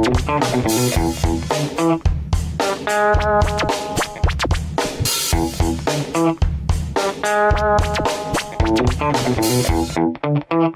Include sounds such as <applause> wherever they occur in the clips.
Thank you.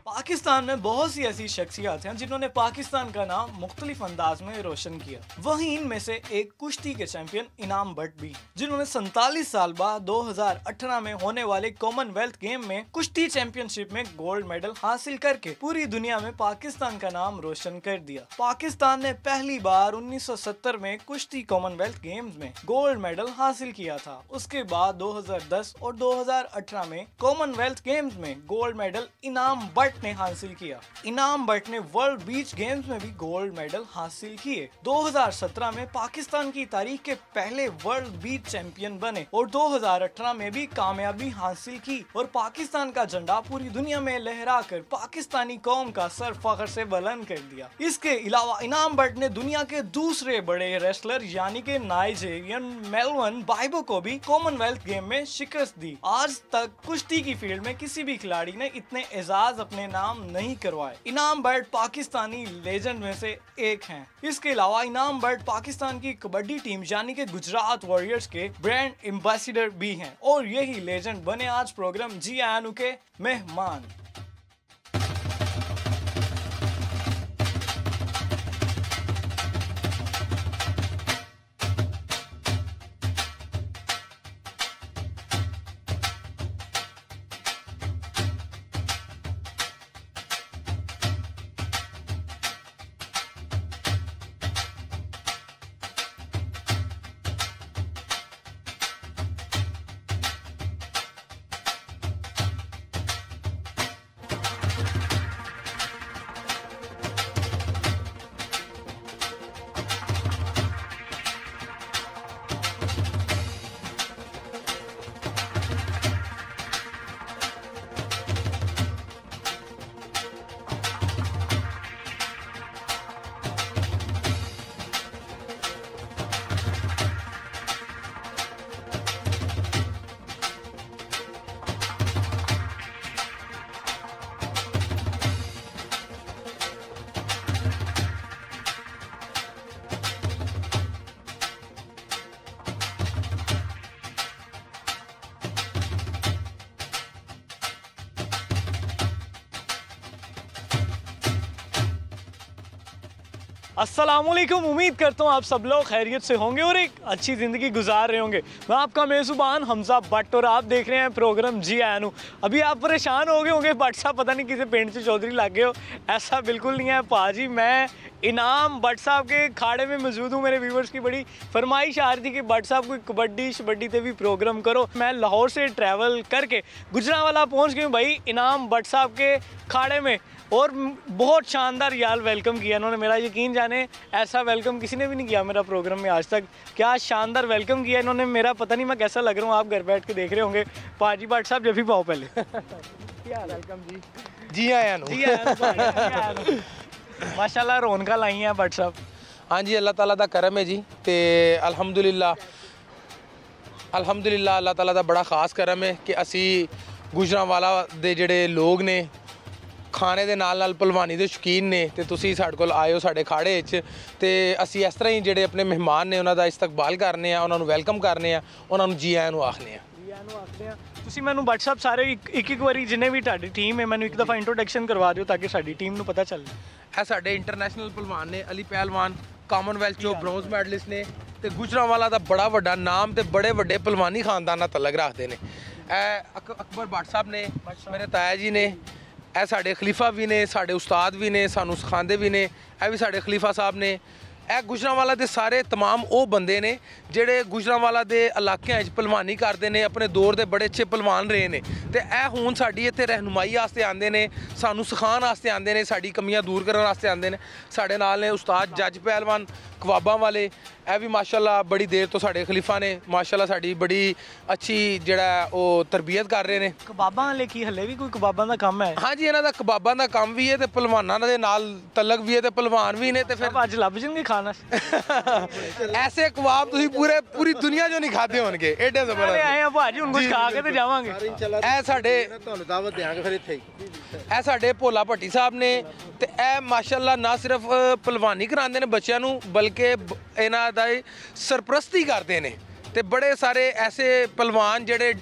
Pakistan में बहुत सी ऐसी शख्सियात हैं जिन्होंने पाकिस्तान का नाम मुख्तलिफ़ अंदाज में रोशन किया। वहीं इनमें से एक कुश्ती के चैंपियन इनाम भट्ट भी जिन्होंने सैतालीस साल बाद 2018 में होने वाले कॉमनवेल्थ गेम में कुश्ती चैंपियनशिप में गोल्ड मेडल हासिल करके पूरी दुनिया में पाकिस्तान का नाम रोशन कर दिया। पाकिस्तान ने पहली बार 1970 में कुश्ती कॉमनवेल्थ गेम्स में गोल्ड मेडल हासिल किया था। उसके बाद 2010 और 2018 में कॉमनवेल्थ गेम्स में गोल्ड मेडल इनाम बट ने हासिल किया। इनाम बट ने वर्ल्ड बीच गेम्स में भी गोल्ड मेडल हासिल किए। 2017 में पाकिस्तान की तारीख के पहले वर्ल्ड बीच चैंपियन बने और 2018 में भी कामयाबी हासिल की और पाकिस्तान का झंडा पूरी दुनिया में लहरा कर पाकिस्तानी कौम का सर फखर से बुलंद कर दिया। इसके अलावा इनाम भट्ट ने दुनिया के दूसरे बड़े रेसलर यानी के नाइजेरियन मेलवन बाइबो को भी कॉमनवेल्थ गेम में शिकस्त दी। आज तक कुश्ती की फ़ील्ड में किसी भी खिलाड़ी ने इतने एजाज अपने नाम नहीं करवाए। इनाम बर्ड पाकिस्तानी लेजेंड में से एक हैं। इसके अलावा इनाम बर्ड पाकिस्तान की कबड्डी टीम यानी के गुजरात वॉरियर्स के ब्रांड एम्बेसिडर भी हैं। और यही लेजेंड बने आज प्रोग्राम जी आनु के मेहमान। वालेकुम उम्मीद करता हूँ आप सब लोग खैरियत से होंगे और एक अच्छी ज़िंदगी गुजार रहे होंगे। मैं आपका मेज़ुबान हमजा बट और आप देख रहे हैं प्रोग्राम जी आनू अभी आप परेशान हो गए होंगे बट साहब पता नहीं किसी पेंट से चौधरी लग गए हो। ऐसा बिल्कुल नहीं है, पाजी, मैं इनाम भट्ट साहब के खाड़े में मौजूद हूँ मेरे व्यूवर्स की बड़ी फरमाइश आ रही थी कि भट्ट साहब कोई कबड्डी शबड्डी से भी प्रोग्राम करो। मैं लाहौर से ट्रैवल करके गुजरा वाला पहुँच गई भाई इनाम भट्ट साहब के खाड़े में। और बहुत शानदार यार वेलकम किया इन्होंने। मेरा यकीन जाने ऐसा वेलकम किसी ने भी नहीं किया मेरा प्रोग्राम में आज तक। क्या शानदार वेलकम किया इन्होंने। मेरा पता नहीं मैं कैसा लग रहा हूँ। आप घर बैठ के देख रहे होंगे। पाजी भट्ट साहब जब भी पाओ पहले। <laughs> क्या वेलकम जी जी आया जी आया <laughs> ਮਾਸ਼ਾਅੱਲਾ ਰੌਣਕਾਂ ਲਾਈ ਬਟ ਵਟਸਐਪ ਹਾਂਜੀ ਅੱਲਾਹ ਤਾਲਾ ਦਾ ਕਰਮ ਹੈ ਜੀ ਤੇ ਅਲਹਮਦੁਲਿਲਾ ਅਲਹਮਦੁਲਿਲਾ ਅੱਲਾਹ ਤਾਲਾ ਦਾ ਬੜਾ ਖਾਸ ਕਰਮ ਹੈ ਕਿ ਅਸੀਂ ਗੁਜਰਾਂਵਾਲਾ ਦੇ ਜਿਹੜੇ ਲੋਕ ਨੇ ਖਾਣੇ ਦੇ ਨਾਲ ਨਾਲ ਪਲਵਾਨੀ ਦੇ ਸ਼ੌਕੀਨ ਨੇ ਤੇ ਤੁਸੀਂ ਸਾਡੇ ਕੋਲ ਆਇਓ ਸਾਡੇ ਖਾੜੇ ਵਿੱਚ ਤੇ ਅਸੀਂ ਇਸ ਤਰ੍ਹਾਂ ਹੀ ਜਿਹੜੇ ਆਪਣੇ ਮਹਿਮਾਨ ਨੇ ਉਹਨਾਂ ਦਾ ਇਸਤਕਬਾਲ ਕਰਨੇ ਆ ਉਹਨਾਂ ਨੂੰ ਵੈਲਕਮ ਕਰਨੇ ਆ ਉਹਨਾਂ ਨੂੰ ਜੀ ਆਇਆਂ ਨੂੰ ਆਖਨੇ ਆ। ਜੀ ਆਇਆਂ ਆਖਦੇ ਆ। ਤੁਸੀਂ ਮੈਨੂੰ WhatsApp ਸਾਰੇ ਇੱਕ ਇੱਕ ਵਾਰੀ ਜਿੰਨੇ ਵੀ ਤੁਹਾਡੀ ਟੀਮ ਹੈ ਮੈਨੂੰ ਇੱਕ ਦਫਾ ਇੰਟਰੋਡਕਸ਼ਨ ਕਰਵਾ ਦਿਓ ਤਾਂ ਕਿ ਸਾਡੀ ਟੀਮ ਨੂੰ ਪਤਾ ਚੱਲੇ। ਇਹ ਸਾਡੇ ਇੰਟਰਨੈਸ਼ਨਲ ਪਹਿਲਵਾਨ ਨੇ, ਅਲੀ ਪਹਿਲਵਾਨ ਕਾਮਨਵੈਲਥ ਚੋਂ ਬ੍ਰੌਂਜ਼ ਮੈਡਲਿਸਟ ਨੇ ਤੇ ਗੁਜਰਾਂਵਾਲਾ ਦਾ ਬੜਾ ਵੱਡਾ ਨਾਮ ਤੇ ਬੜੇ ਵੱਡੇ ਪਹਿਲਵਾਨੀ ਖਾਨਦਾਨ ਨਾਲ ਤਲਕ ਰੱਖਦੇ ਨੇ। ਇਹ ਅਕਬਰ ਭੱਟ ਸਾਹਿਬ ਨੇ, ਮੇਰੇ ਤਾਇਆ ਜੀ ਨੇ, ਇਹ ਸਾਡੇ ਖਲੀਫਾ ਵੀ ਨੇ, ਸਾਡੇ ਉਸਤਾਦ ਵੀ ਨੇ, ਸਾਨੂੰ ਸਿਖਾਉਂਦੇ ਵੀ ਨੇ, ਇਹ ਵੀ ਸਾਡੇ ਖਲੀਫਾ ਸਾਹਿਬ ਨੇ। ਇਹ ਗੁਜਰਾਂਵਾਲਾ ਦੇ ਸਾਰੇ तमाम ਉਹ ਬੰਦੇ ਨੇ ਜਿਹੜੇ ਗੁਜਰਾਂਵਾਲਾ ਦੇ ਇਲਾਕਿਆਂ ਵਿੱਚ ਪਹਿਲਵਾਨੀ ਕਰਦੇ ਨੇ ਆਪਣੇ ਦੌਰ ਦੇ ਬੜੇ ਅੱਛੇ ਪਹਿਲਵਾਨ ਰਹੇ ਨੇ ਤੇ ਇਹ ਹੁਣ ਸਾਡੀ ਇੱਥੇ ਰਹਿਨੁਮਾਈ ਵਾਸਤੇ ਆਉਂਦੇ ਨੇ ਸਾਨੂੰ ਸਿਖਾਉਣ ਵਾਸਤੇ ਆਉਂਦੇ ਨੇ ਸਾਡੀ ਕਮੀਆਂ ਦੂਰ ਕਰਨ ਵਾਸਤੇ ਆਉਂਦੇ ਨੇ ਸਾਡੇ ਨਾਲ ਨੇ ਉਸਤਾਦ ਜੱਜ ਪਹਿਲਵਾਨ ਕਵਾਬਾਂ ਵਾਲੇ ਇਹ ਵੀ ਮਾਸ਼ਾਅੱਲਾ ਬੜੀ ਦੇਰ ਤੋਂ ਸਾਡੇ ਖਲੀਫਾ ਨੇ ਮਾਸ਼ਾਅੱਲਾ ਸਾਡੀ ਬੜੀ ਅੱਛੀ ਜਿਹੜਾ ਉਹ ਤਰਬੀਅਤ ਕਰ ਰਹੇ ਨੇ। ਕਬਾਬਾਂ ਵਾਲੇ ਕੀ ਹੱਲੇ ਵੀ ਕੋਈ ਕਬਾਬਾਂ ਦਾ ਕੰਮ ਹੈ? ਹਾਂਜੀ ਇਹਨਾਂ ਦਾ ਕਬਾਬਾਂ ਦਾ ਕੰਮ ਵੀ ਹੈ ਤੇ ਪਹਿਲਵਾਨਾਂ ਦੇ ਨਾਲ ਤਲਕ ਵੀ ਹੈ ਤੇ ਪਹਿਲਵਾਨ ਵੀ ਨੇ ਤੇ ਫਿਰ ਅੱਜ ਲੱਭ ਜਾਣਗੇ ਖਾਣਾ। <laughs> ਐਸੇ ਕਬਾਬ ਤੁਸੀਂ ਪੂਰੇ ਪੂਰੀ ਦੁਨੀਆ 'ਚੋਂ ਨਹੀਂ ਖਾਦੇ ਹੋਣਗੇ ਐਡੇ ਜ਼ਬਰਦਸਤ। ਆਏ ਆ ਭਾਜੀ ਹੁਣ ਕੁਝ ਖਾ ਕੇ ਤੇ ਜਾਵਾਂਗੇ। ਇਹ ਸਾਡੇ ਤੁਹਾਨੂੰ ਦਾਵਤ ਦੇਾਂਗੇ ਫਿਰ ਇੱਥੇ ਹੀ। ਇਹ ਸਾਡੇ ਭੋਲਾ ਭੱਟੀ ਸਾਹਿਬ ਨੇ ਤੇ ਇਹ ਮਾਸ਼ਾਅੱਲਾ ਨਾ ਸਿਰਫ ਅ, ਪਹਿਲਵਾਨੀ ਕਰਾਉਂਦੇ ਨੇ ਬੱਚਿਆਂ ਨੂੰ ਬਲਕਿ ਇਹਨਾਂ ਦਾ ਸਰਪ੍ਰਸਤੀ ਕਰਦੇ ਨੇ। ਤੇ ਬੜੇ ਸਾਰੇ ਐਸੇ ਪਹਿਲਵਾਨ ਜਿਹੜੇ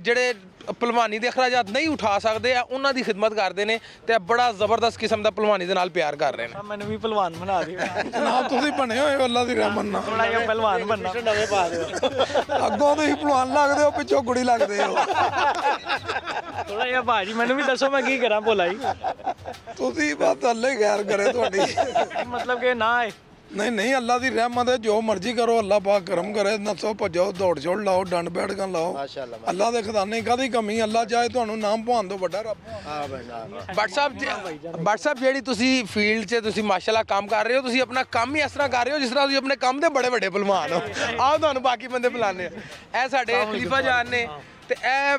ਜਿਹੜੇ ਪਹਿਲਵਾਨੀ ਦੇ ਅਖਰਾਜਾਤ ਨਹੀਂ ਉਠਾ ਸਕਦੇ ਆ ਉਹਨਾਂ ਦੀ ਖਿਦਮਤ ਕਰਦੇ ਨੇ ਤੇ ਬੜਾ ਜ਼ਬਰਦਸਤ ਕਿਸਮ ਦਾ ਪਹਿਲਵਾਨੀ ਦੇ ਨਾਲ ਪਿਆਰ ਕਰ ਰਹੇ ਨੇ। ਮੈਨੂੰ ਵੀ ਪਹਿਲਵਾਨ ਬਣਾ ਦਿਓ ਜਨਾਬ ਤੁਸੀਂ ਬਣੇ ਹੋਏ ਅੱਲਾ ਦੀ ਰਹਿਮਤ ਨਾਲ। ਥੋੜਾ ਜਿਹਾ ਪਹਿਲਵਾਨ ਬਣਨਾ। ਨਵੇਂ ਪਾ ਦਿਓ ਅੱਗੋਂ ਤੁਸੀਂ ਭਲਵਾਨ ਲੱਗਦੇ ਹੋ ਪਿੱਛੋਂ ਗੁੜੀ ਲੱਗਦੇ ਹੋ। ਥੋੜਾ ਜਿਹਾ ਭਾਜੀ ਮੈਨੂੰ ਵੀ ਦੱਸੋ ਮੈਂ ਕੀ ਕਰਾਂ ਭੋਲਾ ਜੀ ਤੁਸੀਂ ਬਸ ਅੱਲੇ ਗੈਰ ਕਰੇ ਤੁਹਾਡੀ। ਮਤਲਬ ਕਿ ਨਾ ਹੈ ਨਹੀਂ ਨਹੀਂ ਅੱਲਾ ਦੀ ਰਹਿਮਤ ਹੈ ਜੋ ਮਰਜ਼ੀ ਕਰੋ ਅੱਲਾ ਪਾਕ ਕਰਮ ਕਰੇ ਨੱਸੋ ਭੱਜੋ ਦੌੜ ਛੋੜ ਲਾਓ ਡੰਡ ਬੈਠਕਾਂ ਲਾਓ। ਮਾਸ਼ਾਅੱਲਾ ਅੱਲਾ ਦੇ ਖਜ਼ਾਨੇ ਕਾਦੀ ਕਮੀ ਅੱਲਾ ਚਾਹੇ ਤੁਹਾਨੂੰ ਨਾਮ ਭਾਣ ਤੋਂ ਵੱਡਾ ਰੱਬ ਆ ਬਈ ਜਿਹੜੀ ਤੁਸੀਂ ਫੀਲਡ 'ਚ ਤੁਸੀਂ ਮਾਸ਼ਾਅੱਲਾ ਕੰਮ ਕਰ ਰਹੇ ਹੋ ਤੁਸੀਂ ਆਪਣਾ ਕੰਮ ਹੀ ਇਸ ਤਰ੍ਹਾਂ ਕਰ ਰਹੇ ਹੋ ਜਿਸ ਤਰ੍ਹਾਂ ਤੁਸੀਂ ਆਪਣੇ ਕੰਮ ਦੇ ਬੜੇ ਵੱਡੇ ਪਹਿਲਵਾਨ ਹੋ। ਆਓ ਤੁਹਾਨੂੰ ਬਾਕੀ ਬੰਦੇ ਬੁਲਾਉਂਦੇ ਆ। ਇਹ ਸਾਡੇ ਖਲੀਫਾ ਜਾਨ ਨੇ ਤੇ ਇਹ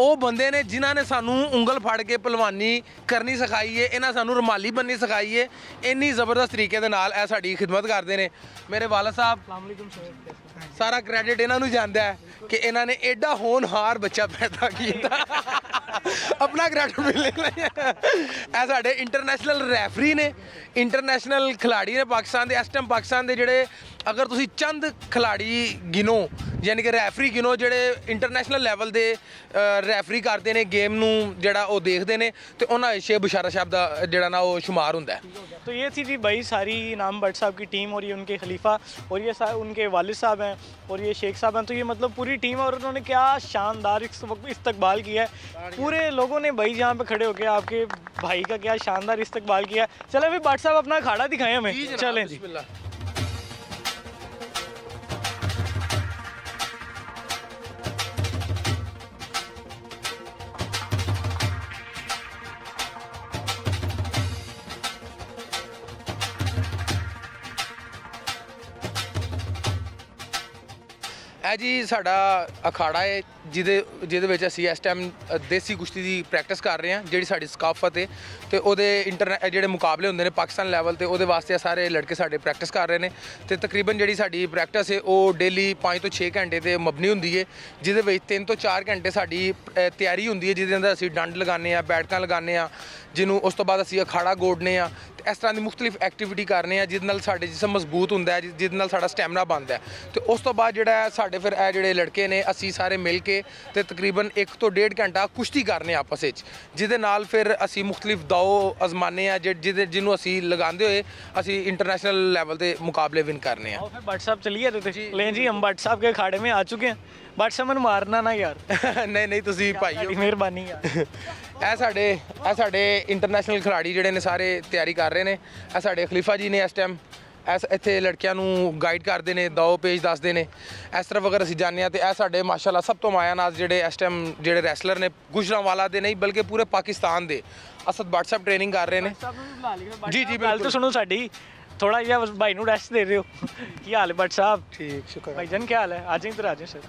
ਉਹ ਬੰਦੇ ਨੇ ਜਿਨ੍ਹਾਂ ਨੇ ਸਾਨੂੰ ਉਂਗਲ ਫੜ ਕੇ ਪਹਿਲਵਾਨੀ ਕਰਨੀ ਸਿਖਾਈ ਏ ਇਹਨਾਂ ਸਾਨੂੰ ਰੁਮਾਲੀ ਬੰਨੀ ਸਿਖਾਈ ਏ ਇੰਨੀ ਜ਼ਬਰਦਸਤ ਤਰੀਕੇ ਦੇ ਨਾਲ ਇਹ ਸਾਡੀ ਖਿਦਮਤ ਕਰਦੇ ਨੇ। ਮੇਰੇ ਵਾਲਦ ਸਾਹਿਬ ਸਾਰਾ। ਕ੍ਰੈਡਿਟ ਇਹਨਾਂ ਨੂੰ ਜਾਂਦਾ ਹੈ ਕਿ ਇਹਨਾਂ ਨੇ ਐਡਾ ਹੋਣਹਾਰ ਬੱਚਾ ਪੈਦਾ ਕੀਤਾ। ਆਪਣਾ ਕ੍ਰੈਡਿਟ ਮਿਲੇ ਇਹ ਸਾਡੇ ਇੰਟਰਨੈਸ਼ਨਲ ਰੈਫਰੀ ਨੇ ਇੰਟਰਨੈਸ਼ਨਲ ਖਿਲਾੜੀ ਨੇ ਪਾਕਿਸਤਾਨ ਦੇ ਇਸ ਟਾਈਮ ਪਾਕਿਸਤਾਨ ਦੇ ਜਿਹੜੇ ਅਗਰ ਤੁਸੀਂ ਚੰਦ ਖਿਲਾੜੀ ਗਿਨੋ ਯਾਨੀ ਕਿ ਰੈਫਰੀ ਗਿਨੋ ਜਿਹੜੇ ਇੰਟਰਨੈਸ਼ਨਲ ਲੈਵਲ ਦੇ ਰੈਫਰੀ ਕਰਦੇ ਨੇ ਗੇਮ ਨੂੰ ਜਿਹੜਾ ਉਹ ਦੇਖਦੇ ਨੇ ਤੇ ਉਹਨਾਂ ਵਿੱਚ ਸ਼ੇਖ ਬਸ਼ਾਰਾ ਸਾਹਿਬ ਦਾ ਜਿਹੜਾ ਨਾ ਉਹ शुमार ਹੁੰਦਾ है तो ये थी जी भाई सारी इनाम भट्ट साहब की टीम और ये उनके खलीफा और ये सा, उनके वालिद साहब हैं और ये शेख साहब हैं तो ये मतलब पूरी टीम है और उन्होंने क्या शानदार इस वक्त इस्तकबाल किया है पूरे लोगों ने भाई जहाँ पे खड़े होके आपके भाई का क्या शानदार इस्तकबाल किया है चले भाई भट्ट साहब अपना अखाड़ा दिखाएं हमें चलें जी ਹੈ ਜੀ ਸਾਡਾ ਅਖਾੜਾ ਹੈ ਜਿਹਦੇ ਜਿਹਦੇ ਵਿੱਚ ਅਸੀਂ ਇਸ ਟਾਈਮ ਦੇਸੀ ਕੁਸ਼ਤੀ ਦੀ ਪ੍ਰੈਕਟਿਸ ਕਰ ਰਹੇ ਹਾਂ, ਜਿਹੜੀ ਸਾਡੀ ਸਕਾਫਤ ਹੈ ਤੇ। ਉਹਦੇ ਇੰਟਰਨੈ ਜਿਹੜੇ ਮੁਕਾਬਲੇ ਹੁੰਦੇ ਨੇ ਪਾਕਿਸਤਾਨ ਲੈਵਲ ਤੇ, ਉਹਦੇ ਵਾਸਤੇ ਸਾਰੇ ਲੜਕੇ ਸਾਡੇ ਪ੍ਰੈਕਟਿਸ ਕਰ ਰਹੇ ਨੇ। ਤੇ ਤਕਰੀਬਨ ਜਿਹੜੀ ਸਾਡੀ ਪ੍ਰੈਕਟਿਸ ਹੈ ਉਹ ਡੇਲੀ 5 ਤੋਂ 6 ਘੰਟੇ ਤੇ ਮਬਨੀ ਹੁੰਦੀ ਹੈ ਜਿਹਦੇ ਵਿੱਚ 3 ਤੋਂ 4 ਘੰਟੇ ਸਾਡੀ ਤਿਆਰੀ ਹੁੰਦੀ ਹੈ ਜਿਹਦੇ ਅੰਦਰ ਅਸੀਂ ਡੰਡ ਲਗਾਉਂਦੇ ਆ ਬੈਠਕਾਂ ਲਗਾਉਂਦੇ ਆ ਜਿਹਨੂੰ ਉਸ ਤੋਂ ਬਾਅਦ ਅਸੀਂ ਅਖਾੜਾ ਗੋੜਨੇ ਆ ਤੇ ਇਸ ਤਰ੍ਹਾਂ ਦੀ ਮੁxtਲਿਫ ਐਕਟੀਵਿਟੀ ਕਰਨੇ ਆ ਜਿਹਦੇ ਨਾਲ ਸਾਡੇ ਜਿਸਮ ਮਜ਼ਬੂਤ ਹੁੰਦਾ ਹੈ, ਜਿਹਦੇ ਨਾਲ ਸਾਡਾ ਸਟੈਮਿਨਾ ਬਣਦਾ ਹੈ। ਤੇ ਉਸ ਤੋਂ ਬਾਅਦ ਜਿਹੜਾ ਸਾਡੇ ਫਿਰ ਇਹ ਜਿਹੜੇ ਲੜਕੇ ਨੇ, ਅਸੀਂ ਸਾਰੇ ਮਿਲ ਕੇ ਕੇ ਤੇ ਤਕਰੀਬਨ 1 ਤੋਂ 1.5 ਘੰਟਾ ਕੁਸ਼ਤੀ ਕਰਨੇ ਆਪਸ ਵਿੱਚ। ਜਿਹਦੇ ਨਾਲ ਫਿਰ ਅਸੀਂ ਮੁxtਲਿਫ ਦਾਓ ਅਜ਼ਮਾਨੇ ਆ ਜਿਹਦੇ ਜਿਹਨੂੰ ਅਸੀਂ ਲਗਾਉਂਦੇ ਹੋਏ ਅਸੀਂ ਇੰਟਰਨੈਸ਼ਨਲ ਲੈਵਲ ਤੇ ਮੁਕਾਬਲੇ ਵਿਨ ਕਰਨੇ ਆ। ਫਿਰ WhatsApp ਚਲੀਏ ਤੁਸੀਂ ਲੈ ਜੀ ਹਮ WhatsApp ਕੇ ਖਾੜੇ ਮੇ ਆ ਚੁਕੇ ਹਾਂ ਵਟਸਐਪ ਮੈਨੂੰ ਮਾਰਨਾ ਨਾ ਯਾਰ। <laughs> ਨਹੀਂ ਨਹੀਂ ਤੁਸੀਂ ਭਾਈ ਮਿਹਰਬਾਨੀ ਯਾਰ। <laughs> ਇਹ ਸਾਡੇ ਇਹ ਸਾਡੇ ਇੰਟਰਨੈਸ਼ਨਲ ਖਿਡਾਰੀ ਜਿਹੜੇ ਨੇ ਸਾਰੇ ਤਿਆਰੀ ਕਰ ਰਹੇ ਨੇ। ਇਹ ਸਾਡੇ ਖਲੀਫਾ ਜੀ ਨੇ ਇਸ ਟਾਈਮ ਐਸ ਇੱਥੇ ਲੜਕਿਆਂ ਨੂੰ ਗਾਈਡ ਕਰਦੇ ਨੇ ਦਾਓ ਪੇਜ ਦੱਸਦੇ ਨੇ। ਇਸ ਤਰ੍ਹਾਂ ਵਗਰ ਅਸੀਂ ਜਾਣਦੇ ਆ ਤੇ ਇਹ ਸਾਡੇ ਮਾਸ਼ਾਅੱਲਾ ਸਭ ਤੋਂ ਮਾਇਆ ਮਾਇਆਨਾਜ਼ ਜਿਹੜੇ ਇਸ ਟਾਈਮ ਜਿਹੜੇ ਰੈਸਲਰ ਨੇ ਗੁਜਰਾਂਵਾਲਾ ਦੇ ਨਹੀਂ ਬਲਕਿ ਪੂਰੇ ਪਾਕਿਸਤਾਨ ਦੇ। ਅਸਦ WhatsApp ਟ੍ਰੇਨਿੰਗ ਕਰ ਰਹੇ ਨੇ। ਜੀ ਜੀ ਬਿਲਕੁਲ। ਸੁਣੋ ਸਾਡੀ। ਥੋੜਾ ਜਿਹਾ ਭਾਈ ਨੂੰ ਰੈਸਟ ਦੇ ਰਹੇ ਹੋ ਕੀ ਹਾਲ ਹੈ ਬੱਟ ਸਾਹਿਬ? ਠੀਕ ਸ਼ੁਕਰ ਭਾਈ ਜਨ ਕੀ ਹਾਲ ਹੈ? ਅੱਜ ਇੰਦਰ ਆਜੇ ਸਰ।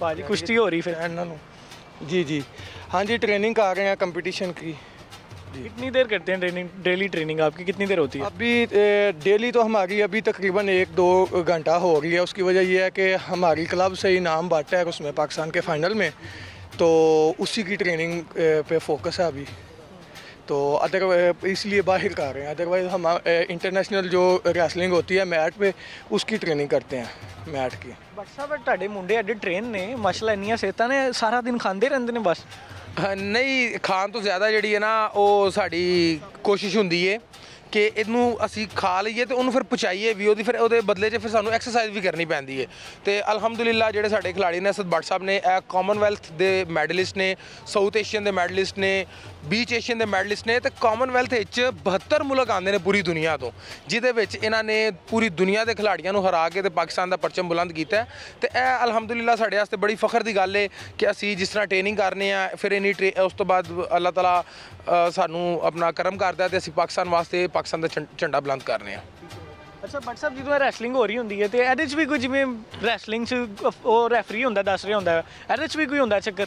ਭਾਜੀ ਕੁਸ਼ਤੀ ਹੋ ਰਹੀ ਫਿਰ। ਇਹਨਾਂ ਨੂੰ। ਜੀ ਜੀ। ਹਾਂਜੀ ਟ੍ਰੇਨਿੰਗ ਕਰ ਰਹੇ ਆ ਕੰਪੀਟੀਸ਼ਨ ਕੀ। कितनी देर करते हैं ट्रेनिंग डेली ट्रेनिंग आपकी कितनी देर होती है अभी डेली तो हमारी अभी तकरीबन एक दो घंटा हो रही है उसकी वजह यह है कि हमारी क्लब से इनाम बांटा है उसमें पाकिस्तान के फाइनल में तो उसी की ट्रेनिंग अ, पे फोकस है अभी तो अदर इसलिए बाहर कर रहे हैं अदरवाइज हम इंटरनेशनल जो रेसलिंग होती है मैट पे उसकी ट्रेनिंग करते हैं मैट की ਭੱਟ ਸਾਹਿਬ ਤੁਹਾਡੇ ਮੁੰਡੇ ਐਡੇ ਟ੍ਰੇਨ ਨੇ ਮਾਸ਼ਾਅੱਲਾ ਇੰਨੀਆਂ ਸਿਹਤਾਂ ਨੇ ਸਾਰਾ ਦਿਨ ਖਾਂਦੇ ਰਹਿੰਦੇ ਨੇ ਬਸ ਅਹ ਨਹੀਂ, ਖਾਣ ਤੋਂ ਜ਼ਿਆਦਾ ਜਿਹੜੀ ਹੈ ਨਾ, ਉਹ ਸਾਡੀ ਕੋਸ਼ਿਸ਼ ਹੁੰਦੀ ਹੈ ਕਿ ਇਹਨੂੰ ਅਸੀਂ ਖਾ ਲਈਏ ਤੇ ਉਹਨੂੰ ਫਿਰ ਪਚਾਈਏ ਵੀ, ਉਹਦੀ ਫਿਰ ਉਹਦੇ ਬਦਲੇ 'ਚ ਫਿਰ ਸਾਨੂੰ ਐਕਸਰਸਾਈਜ਼ ਵੀ ਕਰਨੀ ਪੈਂਦੀ ਹੈ ਤੇ ਅਲਹਮਦੁਲਿਲਾ ਜਿਹੜੇ ਸਾਡੇ ਖਿਡਾਰੀ ਨੇ ਅਸਦ ਭੱਟ ਸਾਹਿਬ ਨੇ, ਇਹ ਕਾਮਨਵੈਲਥ ਦੇ ਮੈਡਲਿਸਟ ਨੇ ਸਾਊਥ ਏਸ਼ੀਅਨ ਦੇ ਮੈਡਲਿਸਟ ਨੇ ਬੀਚ ਏਸ਼ੀਅਨ ਦੇ ਮੈਡਲਿਸਟ ਨੇ ਤੇ ਕਾਮਨਵੈਲਥ ਵਿੱਚ 72 ਮੁਲਕ ਆਉਂਦੇ ਨੇ ਪੂਰੀ ਦੁਨੀਆ ਤੋਂ, ਜਿਹਦੇ ਵਿੱਚ ਇਹਨਾਂ ਨੇ ਪੂਰੀ ਦੁਨੀਆ ਦੇ ਖਿਡਾਰੀਆਂ ਨੂੰ ਹਰਾ ਕੇ ਤੇ ਪਾਕਿਸਤਾਨ ਦਾ ਪਰਚਮ ਬੁਲੰਦ ਕੀਤਾ ਹੈ। ਤੇ ਇਹ ਅਲਹਮਦੁਲਿਲਾ ਸਾਡੇ ਵਾਸਤੇ ਬੜੀ ਫਖਰ ਦੀ ਗੱਲ ਹੈ ਕਿ ਅਸੀਂ ਜਿਸ ਤਰ੍ਹਾਂ ਟ੍ਰੇਨਿੰਗ ਕਰਨੇ ਆ ਫਿਰ ਇਨੀ ਉਸ ਤੋਂ ਬਾਅਦ ਅੱਲਾਹ ਤਾਲਾ ਸਾਨੂੰ ਆਪਣਾ ਕਰਮ ਕਰਦਾ ਹੈ ਤੇ ਅਸੀਂ ਪਾਕਿਸਤਾਨ ਵਾਸਤੇ ਪਾਕਿਸਤਾਨ ਦਾ ਝੰ- ਝੰਡਾ ਬੁਲੰਦ ਕਰਨੇ ਆ ਅੱਛਾ ਬਟ ਸਾਹਿਬ, ਜਦੋਂ ਰੈਸਲਿੰਗ ਹੋ ਰਹੀ ਹੁੰਦੀ ਹੈ ਤੇ ਇਹਦੇ 'ਚ ਵੀ ਕੋਈ ਜਿਵੇਂ ਰੈਸਲਿੰਗ 'ਚ ਉਹ ਰੈਫਰੀ ਹੁੰਦਾ, ਦੱਸ ਰਿਹਾ ਹੁੰਦਾ, ਇਹਦੇ 'ਚ ਵੀ ਕੋਈ ਹੁੰਦਾ ਚੱਕਰ?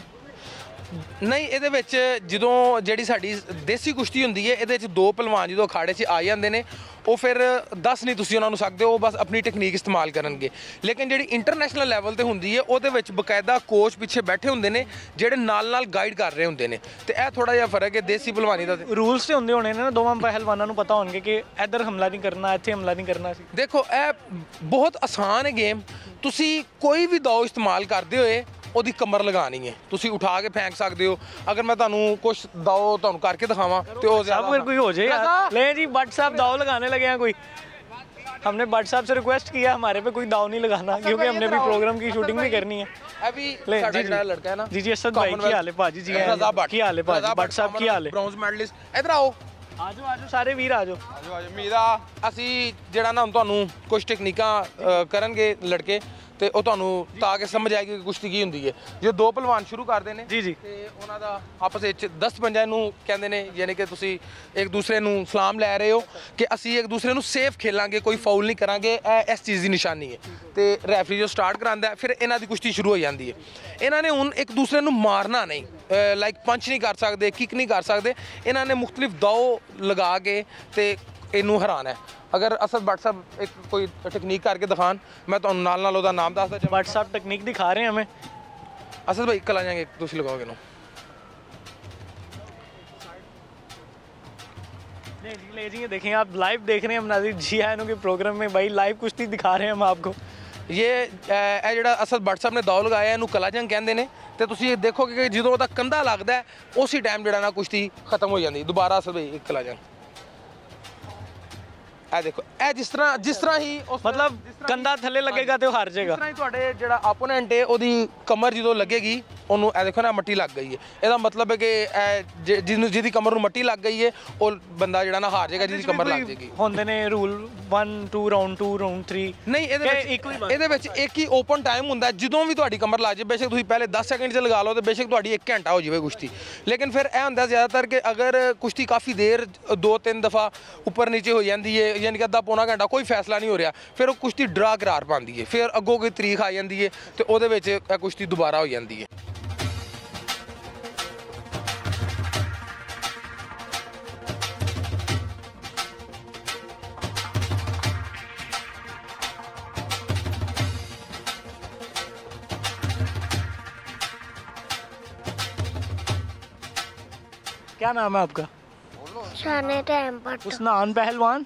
ਨਹੀਂ, ਇਹਦੇ ਵਿੱਚ ਜਦੋਂ ਜਿਹੜੀ ਸਾਡੀ ਦੇਸੀ ਕੁਸ਼ਤੀ ਹੁੰਦੀ ਹੈ, ਇਹਦੇ ਵਿੱਚ ਦੋ ਪਹਿਲਵਾਨ ਜਦੋਂ ਅਖਾੜੇ 'ਚ ਆ ਜਾਂਦੇ ਨੇ ਉਹ ਫਿਰ ਦੱਸ ਨਹੀਂ ਤੁਸੀਂ ਉਹਨਾਂ ਨੂੰ ਸਕਦੇ ਉਹ ਬਸ ਆਪਣੀ ਟੈਕਨੀਕ ਇਸਤੇਮਾਲ ਕਰਨਗੇ। ਲੇਕਿਨ ਜਿਹੜੀ ਇੰਟਰਨੈਸ਼ਨਲ ਲੈਵਲ ਤੇ ਹੁੰਦੀ ਹੈ ਉਹਦੇ ਵਿੱਚ ਬਕਾਇਦਾ ਕੋਚ ਪਿੱਛੇ ਬੈਠੇ ਹੁੰਦੇ ਨੇ ਜਿਹੜੇ ਨਾਲ ਨਾਲ ਗਾਈਡ ਕਰ ਰਹੇ ਹੁੰਦੇ ਨੇ। ਤੇ ਇਹ ਥੋੜਾ ਜਿਹਾ ਫ਼ਰਕ ਹੈ ਦੇਸੀ ਪਹਿਲਵਾਨੀ ਦਾ ਰੂਲਸ ਤੇ ਹੁੰਦੇ ਹੋਣੇ ਨੇ ਦੋਵਾਂ ਪਹਿਲਵਾਨਾਂ ਨੂੰ ਪਤਾ ਹੋਣਗੇ ਕਿ ਇੱਧਰ ਹਮਲਾ ਨਹੀਂ ਕਰਨਾ ਇੱਥੇ ਹਮਲਾ ਨਹੀਂ ਕਰਨਾ ਸੀ। ਦੇਖੋ ਇਹ ਬਹੁਤ ਆਸਾਨ ਹੈ ਗੇਮ ਤੁਸੀਂ ਕੋਈ ਵੀ ਦਾਅ ਇਸਤੇਮਾਲ ਕਰਦੇ ਹੋਏ ਉਹਦੀ ਕਮਰ ਲਗਾਣੀ ਹੈ। ਤੁਸੀਂ ਉਠਾ ਕੇ ਫੈਂਕ ਸਕਦੇ ਹੋ। ਅਗਰ ਮੈਂ ਤੁਹਾਨੂੰ ਕੁਝ ਦਾਓ ਤੁਹਾਨੂੰ ਕਰਕੇ ਦਿਖਾਵਾਂ ਤੇ ਉਹ ਸਭ ਕੋਈ ਹੋ ਜਾਏ ਲੈ ਜੀ WhatsApp ਦਾਓ ਲਗਾਣੇ जी बट साहब दाव लगाने लगे हैं कोई हमने बट साहब से रिक्वेस्ट किया हमारे पे कोई दाव नहीं लगाना क्योंकि हमने भी प्रोग्राम की शूटिंग भी करनी है ਇਹ ਵੀ ले ਸਾਡਾ जी ਜਿਹੜਾ जी ਲੜਕਾ ਹੈ ਨਾ जी जी असद भाई की हाल है भाजी जी हैं। ਰਜ਼ਾ ਭੱਟ की हाल है भाजी बट साहब की हाल है ਬ੍ਰੌਂਜ਼ ਮੈਡਲਿਸਟ ਇਧਰ ਆਓ आजो आजो सारे वीर आजो ਮੀਰਾ ਅਸੀਂ ਜਿਹੜਾ ਨਾ ਹੁਣ ਤੁਹਾਨੂੰ ਕੁਝ ਟੈਕਨੀਕਾਂ ਅ, ਕਰਨਗੇ ਲੜਕੇ ਤੇ ਉਹ ਤੁਹਾਨੂੰ ਤਾਂ ਕਿ ਸਮਝ ਆਏਗੀ ਕਿ ਕੁਸ਼ਤੀ ਕੀ ਹੁੰਦੀ ਹੈ। ਜੇ ਦੋ ਪਹਿਲਵਾਨ ਸ਼ੁਰੂ ਕਰਦੇ ਨੇ जी जी ਤੇ ਉਹਨਾਂ ਦਾ ਆਪਸ ਵਿੱਚ 10 ਪੰਜਾਂ ਨੂੰ ਕਹਿੰਦੇ ਨੇ ਯਾਨੀ ਕਿ ਤੁਸੀਂ ਇੱਕ ਦੂਸਰੇ ਨੂੰ ਸਲਾਮ ਲੈ ਰਹੇ ਹੋ ਕਿ ਅਸੀਂ ਇੱਕ ਦੂਸਰੇ ਨੂੰ ਸੇਫ ਖੇਲਾਂਗੇ ਕੋਈ ਫਾਉਲ ਨਹੀਂ ਕਰਾਂਗੇ ਇਹ ਇਸ ਚੀਜ਼ ਦੀ ਨਿਸ਼ਾਨੀ ਹੈ। ਤੇ ਰੈਫਰੀ ਜੋ ਸਟਾਰਟ ਕਰਾਂਦਾ ਫਿਰ ਇਹਨਾਂ ਦੀ ਕੁਸ਼ਤੀ ਸ਼ੁਰੂ ਹੋ ਜਾਂਦੀ ਹੈ। ਇਹਨਾਂ ਨੇ ਹੁਣ ਇੱਕ ਦੂਸਰੇ ਨੂੰ ਮਾਰਨਾ ਨਹੀਂ ਲਾਈਕ ਪੰਚ ਨਹੀਂ ਕਰ ਸਕਦੇ ਕਿਕ ਨਹੀਂ ਕਰ ਸਕਦੇ। ਇਹਨਾਂ ਨੇ ਮੁxtਲਿਫ ਦਾਅ ਲਗਾ ਕੇ ਤੇ ਇਹਨੂੰ ਹਰਾਣਾ ਹੈ ਅਗਰ ਅਸਦ ਭੱਟ ਸਾਹਿਬ ਇੱਕ ਕੋਈ ਟੈਕਨੀਕ ਕਰਕੇ ਦਿਖਾਣ ਮੈਂ ਤੁਹਾਨੂੰ ਨਾਲ ਨਾਲ ਉਹਦਾ ਨਾਮ ਦੱਸਦਾ ਚਾਹਾਂ बट साहब टेक्निक दिखा रहे हैं हमें ਅਸਦ ਭਾਈ ਕਲਾ ਜਾਏਗੇ ਤੁਸੀਂ ਲਗਾਓਗੇ ਨੂੰ नहीं जी ले जी ये देखें आप लाइव देख रहे हैं हम नाजिर जी आयनों के प्रोग्राम में भाई लाइव कुश्ती दिखा रहे हैं हम आपको ਇਹ ਅਹ, ਇਹ ਜਿਹੜਾ ਅਸਦ ਭੱਟ ਸਾਹਿਬ ਨੇ ਦੌ ਲਗਾਇਆ ਇਹਨੂੰ ਕਲਾਜੰਗ ਕਹਿੰਦੇ ਨੇ ਤੇ ਤੁਸੀਂ ਇਹ ਦੇਖੋਗੇ ਕਿ ਜਦੋਂ ਉਹਦਾ ਕੰਧਾ ਲੱਗਦਾ ਹੈ, ਉਸੇ ਟਾਈਮ ਜਿਹੜਾ ਨਾ ਕੁਸ਼ਤੀ ਖਤਮ ਹੋ ਜਾਂਦੀ ਦੁਬਾਰਾ ਅਸਦ ਭਾਈ ਇੱਕ ਕਲਾਜੰਗ ਇਹ ਦੇਖੋ ਇਹ ਜਿਸ ਤਰ੍ਹਾਂ ਜਿਸ ਤਰ੍ਹਾਂ ਹੀ ਉਸ ਮਤਲਬ ਕੰਦਾ ਥੱਲੇ ਲੱਗੇਗਾ ਤੇ ਉਹ ਹਾਰ ਜਾਏਗਾ ਇਸ ਤਰ੍ਹਾਂ ਹੀ ਤੁਹਾਡੇ ਜਿਹੜਾ ਆਪੋਨੈਂਟ ਹੈ ਉਹਦੀ ਕਮਰ ਜਦੋਂ ਲੱਗੇਗੀ ਉਹਨੂੰ ਇਹ ਦੇਖੋ ਨਾ ਮੱਟੀ ਲੱਗ ਗਈ ਹੈ ਇਹਦਾ ਮਤਲਬ ਹੈ ਕਿ ਇਹ ਜਿਹਨੂੰ ਜਿਹਦੀ ਕਮਰ ਨੂੰ ਮੱਟੀ ਲੱਗ ਗਈ ਹੈ ਉਹ ਬੰਦਾ ਜਿਹੜਾ ਨਾ ਹਾਰ ਜਾਏਗਾ ਜਿਹਦੀ ਕਮਰ ਲੱਗ ਜਾਏਗੀ ਹੁੰਦੇ ਨੇ ਰੂਲ 1 2 ਰਾਉਂਡ 2 ਰਾਉਂਡ 3 ਨਹੀਂ ਇਹਦੇ ਵਿੱਚ ਇਹਦੇ ਵਿੱਚ ਇੱਕ ਹੀ ਓਪਨ ਟਾਈਮ ਹੁੰਦਾ ਜਦੋਂ ਵੀ ਤੁਹਾਡੀ ਕਮਰ ਲੱਗ ਜਾਏ ਬੇਸ਼ੱਕ ਤੁਸੀਂ ਪਹਿਲੇ 10 ਸੈਕਿੰਡ 'ਚ ਲਗਾ ਲਓ ਤੇ ਬੇਸ਼ੱਕ ਤੁਹਾਡੀ 1 ਘੰਟਾ ਹੋ ਜਾਵੇ ਕੁਸ਼ਤੀ। ਲੇਕਿਨ ਫਿਰ ਇਹ ਹੁੰਦਾ ਜ਼ਿਆਦਾਤਰ ਕਿ ਅਗਰ ਕੁਸ਼ਤੀ ਕਾਫੀ ਦੇਰ ਦੋ ਤਿੰਨ ਦਫਾ ਉੱਪਰ ਨੀਚੇ ਹੋ ਜਾਂਦੀ ਹੈ ਯਾਨੀ ਕਿ ਅੱਧਾ ਪੌਣਾ ਘੰਟਾ ਕੋਈ ਫੈਸਲਾ ਨਹੀਂ ਹੋ ਰਿਹਾ ਫਿਰ ਉਹ ਕੁਸ਼ਤੀ ਡਰਾ ਕਰਾਰ ਪਾਉਂਦੀ ਹੈ ਫਿਰ ਅੱਗੋਂ ਕੋਈ ਤਰੀਕ ਆ ਜਾਂਦੀ ਹੈ ਤੇ ਉਹਦੇ ਵਿੱਚ ਇਹ ਕੁਸ਼ਤੀ ਦੁਬਾਰਾ ਹੋ ਜਾਂਦੀ ਹੈ क्या नाम है आपका शाने टाइम पर उस्मान पहलवान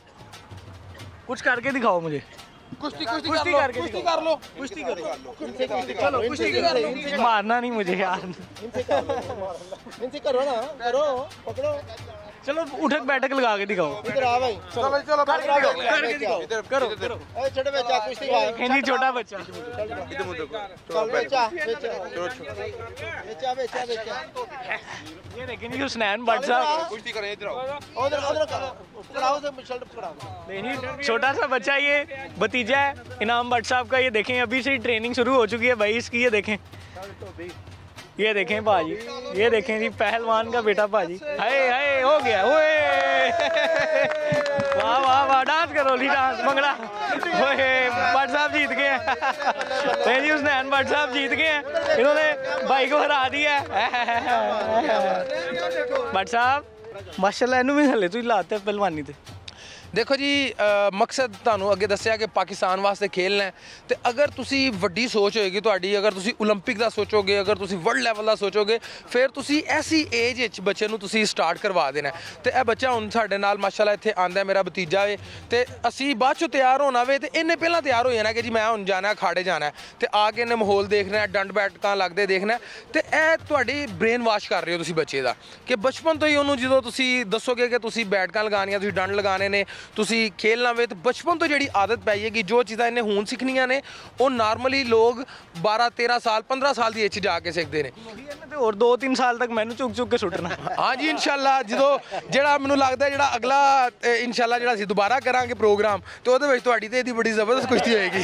कुछ करके दिखाओ मुझे। कुश्ती कुश्ती कुश्ती करके कुश्ती कर लो कुश्ती करो चलो मारना नहीं मुझे यार। इनसे करो ना करो पकड़ो। चलो उठक बैठक लगा के दिखाओ। इधर आ भाई चलो। चलो करके दिखाओ इधर करो बच्चा कुछ छोटा बच्चा। इधर मुँह देखो चल बच्चा बच्चा बच्चा बच्चा बच्चा ये स्नैन कुछ इधर आओ। उधर उधर पकड़ाओ से शर्ट पकड़ाओ। नहीं छोटा सा बच्चा ये भतीजा है इनाम भट्ट साहब का ये देखें अभी से ही ट्रेनिंग शुरू हो चुकी है भाई इसकी ये देखें। तो ये देखें भाजी ये देखें जी पहलवान का बेटा भाजी। हाय हाय हो गया ओए वाह वाह वाह डांस करो ली डांस मंगड़ा ओए साहब जीत गए हैं। जी हुसनैन भट्ट साहब जीत गए हैं। इन्होंने भाई को हरा दिया भट्ट साहब माशाल्लाह इनू भी हले तू तो लाते पहलवानी ते। ਦੇਖੋ ਜੀ ਅ, ਮਕਸਦ ਤੁਹਾਨੂੰ ਅੱਗੇ ਦੱਸਿਆ ਕਿ ਪਾਕਿਸਤਾਨ ਵਾਸਤੇ ਖੇਲਣਾ ਹੈ ਤੇ ਅਗਰ ਤੁਸੀਂ ਵੱਡੀ ਸੋਚ ਹੋਏਗੀ ਤੁਹਾਡੀ ਅਗਰ ਤੁਸੀਂ 올림픽 ਦਾ ਸੋਚੋਗੇ ਅਗਰ ਤੁਸੀਂ ਵਰਲਡ ਲੈਵਲ ਦਾ ਸੋਚੋਗੇ ਫਿਰ ਤੁਸੀਂ ਐਸੀ ਏਜ ਵਿੱਚ ਬੱਚੇ ਨੂੰ ਤੁਸੀਂ ਸਟਾਰਟ ਕਰਵਾ ਦੇਣਾ ਹੈ। ਤੇ ਇਹ ਬੱਚਾ ਹੁਣ ਸਾਡੇ ਨਾਲ ਮਾਸ਼ਾਅੱਲਾ ਇੱਥੇ ਆਂਦਾ ਮੇਰਾ ਭਤੀਜਾ ਏ ਤੇ ਅਸੀਂ ਬਾਅਦ ਚੋਂ ਤਿਆਰ ਹੋਣਾ ਵੇ ਤੇ ਇਹਨੇ ਪਹਿਲਾਂ ਤਿਆਰ ਹੋ ਜਾਣਾ ਕਿ ਜੀ ਮੈਂ ਹੁਣ ਜਾਣਾ ਖਾੜੇ ਜਾਣਾ ਹੈ ਤੇ ਆ ਕੇ ਇਹਨੇ ਮਾਹੌਲ ਦੇਖਣਾ ਹੈ ਡੰਡ ਬੈਠਕਾਂ ਲੱਗਦੇ ਦੇਖਣਾ ਹੈ ਤੇ ਇਹ ਤੁਹਾਡੀ ਬ੍ਰੇਨ ਵਾਸ਼ ਕਰ ਰਹੇ ਹੋ ਤੁਸੀਂ ਬੱਚੇ ਦਾ ਕਿ ਬਚਪਨ ਤੋਂ ਹੀ ਉਹਨੂੰ ਜਦੋਂ ਤੁਸੀਂ ਦੱਸੋਗੇ ਕਿ ਤੁਸੀਂ ਬੈਠਕਾਂ ਲਗਾਉਣੀਆਂ ਤੁਸੀਂ ਡੰਡ ਲਗਾਉਣੇ ਨੇ ਤੁਸੀਂ ਖੇਲਣਾ ਵੇ ਤੇ ਬਚਪਨ ਤੋਂ ਜਿਹੜੀ ਆਦਤ ਪੈ ਜਾਏਗੀ ਜੋ ਚੀਜ਼ਾਂ ਇਹਨੇ ਹੁਣ ਸਿੱਖਣੀਆਂ ਨੇ ਉਹ ਨਾਰਮਲੀ ਲੋਕ 12 13 ਸਾਲ 15 ਸਾਲ ਦੀ ਏਜ ਜਾ ਕੇ ਸਿੱਖਦੇ ਨੇ। ਤੇ ਹੋਰ 2-3 ਸਾਲ ਤੱਕ ਮੈਨੂੰ ਚੁੱਕ ਚੁੱਕ ਕੇ ਸੁੱਟਣਾ। ਹਾਂਜੀ ਇਨਸ਼ਾਅੱਲਾ ਜਦੋਂ ਜਿਹੜਾ ਮੈਨੂੰ ਲੱਗਦਾ ਜਿਹੜਾ ਅਗਲਾ ਇਨਸ਼ਾਅੱਲਾ ਜਿਹੜਾ ਅਸੀਂ ਦੁਬਾਰਾ ਕਰਾਂਗੇ ਪ੍ਰੋਗਰਾਮ ਤੇ ਉਹਦੇ ਵਿੱਚ ਤੁਹਾਡੀ ਤੇ ਇਹਦੀ ਬੜੀ ਜ਼ਬਰਦਸਤ ਕੁਸ਼ਤੀ ਹੋਏਗੀ।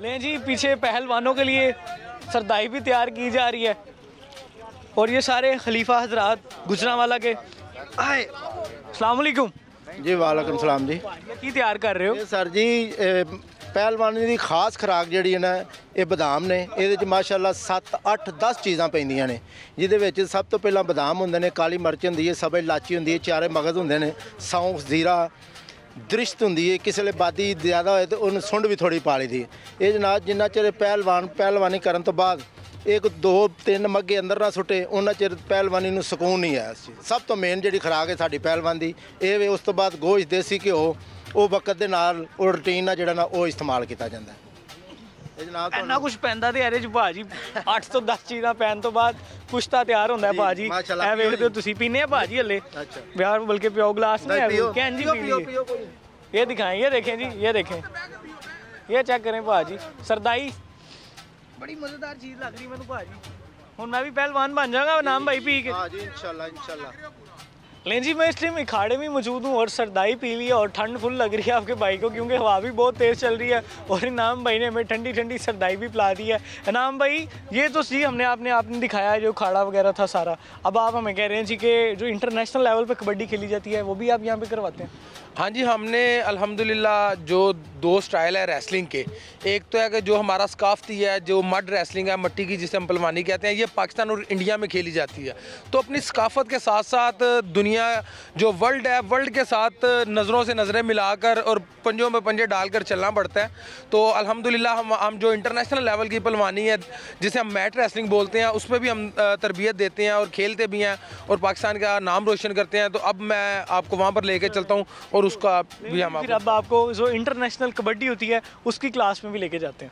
लें जी पीछे पहलवानों के लिए सरदाई भी तैयार की जा रही है और ये सारे खलीफा हजरात गुजरावाला के आए अस्सलाम वालेकुम ਜੀ ਵਾਲੇਕਮ ਸਲਾਮ ਜੀ ये की तैयार कर रहे हो ਇਹ ਸਰ ਜੀ ਇਹ ਪਹਿਲਵਾਨੀ ਦੀ ਖਾਸ ਖੁਰਾਕ ਜਿਹੜੀ ਹੈ ਨਾ ਇਹ ਬਦਾਮ ਨੇ ਇਹਦੇ ਚ ਮਾਸ਼ਾਅੱਲਾ 7 8 10 ਚੀਜ਼ਾਂ ਪੈਂਦੀਆਂ ਨੇ ਜਿਹਦੇ ਵਿੱਚ ਸਭ ਤੋਂ ਪਹਿਲਾਂ ਬਦਾਮ ਹੁੰਦੇ ਨੇ ਕਾਲੀ ਮਿਰਚ ਹੁੰਦੀ ਹੈ ਸਬਜ਼ ਇਲਾਚੀ ਹੁੰਦੀ ਹੈ ਚਾਰੇ ਮਗਜ਼ ਹੁੰਦੇ ਨੇ ਸੌਂਫ ਜ਼ੀਰਾ ਦ੍ਰਿਸ਼ਟ ਹੁੰਦੀ ਹੈ ਕਿਸੇ ਵੇਲੇ ਬਾਦੀ ਜ਼ਿਆਦਾ ਹੋਏ ਤੇ ਉਹਨੂੰ ਸੁੰਡ ਵੀ ਥੋੜੀ ਪਾ ਲਈਦੀ ਹੈ ਇਹ ਜਨਾਬ ਜਿੰਨਾ ਚਿਰ ਪਹਿਲਵਾਨ, ਪਹਿਲਵਾਨੀ ਕਰਨ ਤੋਂ ਬਾਅਦ ਇੱਕ, ਦੋ, ਤਿੰਨ ਮੱਗੇ ਅੰਦਰ ਨਾ ਸੁੱਟੇ, ਉਹਨਾਂ ਚਿਰ ਪਹਿਲਵਾਨੀ ਨੂੰ ਸਕੂਨ ਨਹੀਂ ਆਇਆ ਸੀ। ਸਭ ਤੋਂ ਮੇਨ ਜਿਹੜੀ ਖੁਰਾਕ ਹੈ ਸਾਡੀ ਪਹਿਲਵਾਨ ਦੀ, ਇਹ ਵੇ ਉਸ ਤੋਂ ਬਾਅਦ ਗੋਸ਼ਤ ਦੇਸੀ ਘਿਓ, ਉਹ ਵਕਤ ਦੇ ਨਾਲ, ਉਹ ਰੂਟੀਨ ਨਾਲ ਜਿਹੜਾ ਨਾ ਉਹ ਇਸਤੇਮਾਲ ਕੀਤਾ ਜਾਂਦਾ। ਹੈ ਇਹ ਜਨਾਬ ਇੰਨਾ ਕੁਝ ਪੈਂਦਾ ਤੇ ਇਹਦੇ ਚ ਭਾਜੀ 8 ਤੋਂ 10 ਚੀਜ਼ਾਂ ਪੈਣ ਤੋਂ ਬਾਅਦ ਕੁਛ ਤਾਂ ਤਿਆਰ ਹੁੰਦਾ ਹੈ ਜੀ, ਭਾਜੀ ਮਾਸ਼ਾਅੱਲਾ, ਇਹ ਪੀਓ ਵੇਖਦੇ ਹੋ ਜੀ। ਤੁਸੀਂ ਪੀਨੇ ਆ ਭਾਜੀ ਹੱਲੇ अच्छा। बिहार बल्कि पियो ग्लास नहीं है पियो कैन जी पियो, पी पियो, लीजिए। पियो, कोई ये दिखाएं ये देखें जी ये देखें ये चेक करें भाजी सरदाई बड़ी मजेदार चीज लग रही मैंने भाजी हूँ मैं भी पहलवान बन जाऊंगा नाम भाई पी के हाँ जी इंशाल्लाह इंशाल्लाह लेकिन जी, मैं इसलिए अखाड़े में मौजूद हूँ और सरदाई पी ली है और ठंड फुल लग रही है आपके भाई को, क्योंकि हवा भी बहुत तेज़ चल रही है और इनाम भाई ने हमें ठंडी ठंडी सरदाई भी पिला दी है। इनाम भाई, ये तो सी हमने आपने आपने दिखाया जो अखाड़ा वगैरह था सारा। अब आप हमें कह रहे हैं जी कि जो इंटरनेशनल लेवल पर कबड्डी खेली जाती है, वो भी आप यहाँ पर करवाते हैं? हाँ जी, हमने अल्हम्दुलिल्लाह जो दो स्टाइल है रेसलिंग के। एक तो है कि जो हमारा सकाफती है, जो मड रेसलिंग है, मट्टी की जिसे हम पलवानी कहते हैं, ये पाकिस्तान और इंडिया में खेली जाती है। तो अपनी सकाफत के साथ साथ दुनिया, जो वर्ल्ड है वर्ल्ड के साथ नज़रों से नज़रें मिलाकर और पंजों में पंजे डालकर चलना पड़ता है। तो अलहमदिल्ला हम हम जो इंटरनेशनल लेवल की पलवानी है, जिसे हम मैट रेसलिंग बोलते हैं, उसमें भी हम तरबियत देते हैं और खेलते भी हैं और पाकिस्तान का नाम रोशन करते हैं। तो अब मैं आपको वहाँ पर लेके चलता हूँ और उसका भी हम फिर अब आपको जो इंटरनेशनल कबड्डी होती है, उसकी क्लास में भी लेके जाते हैं।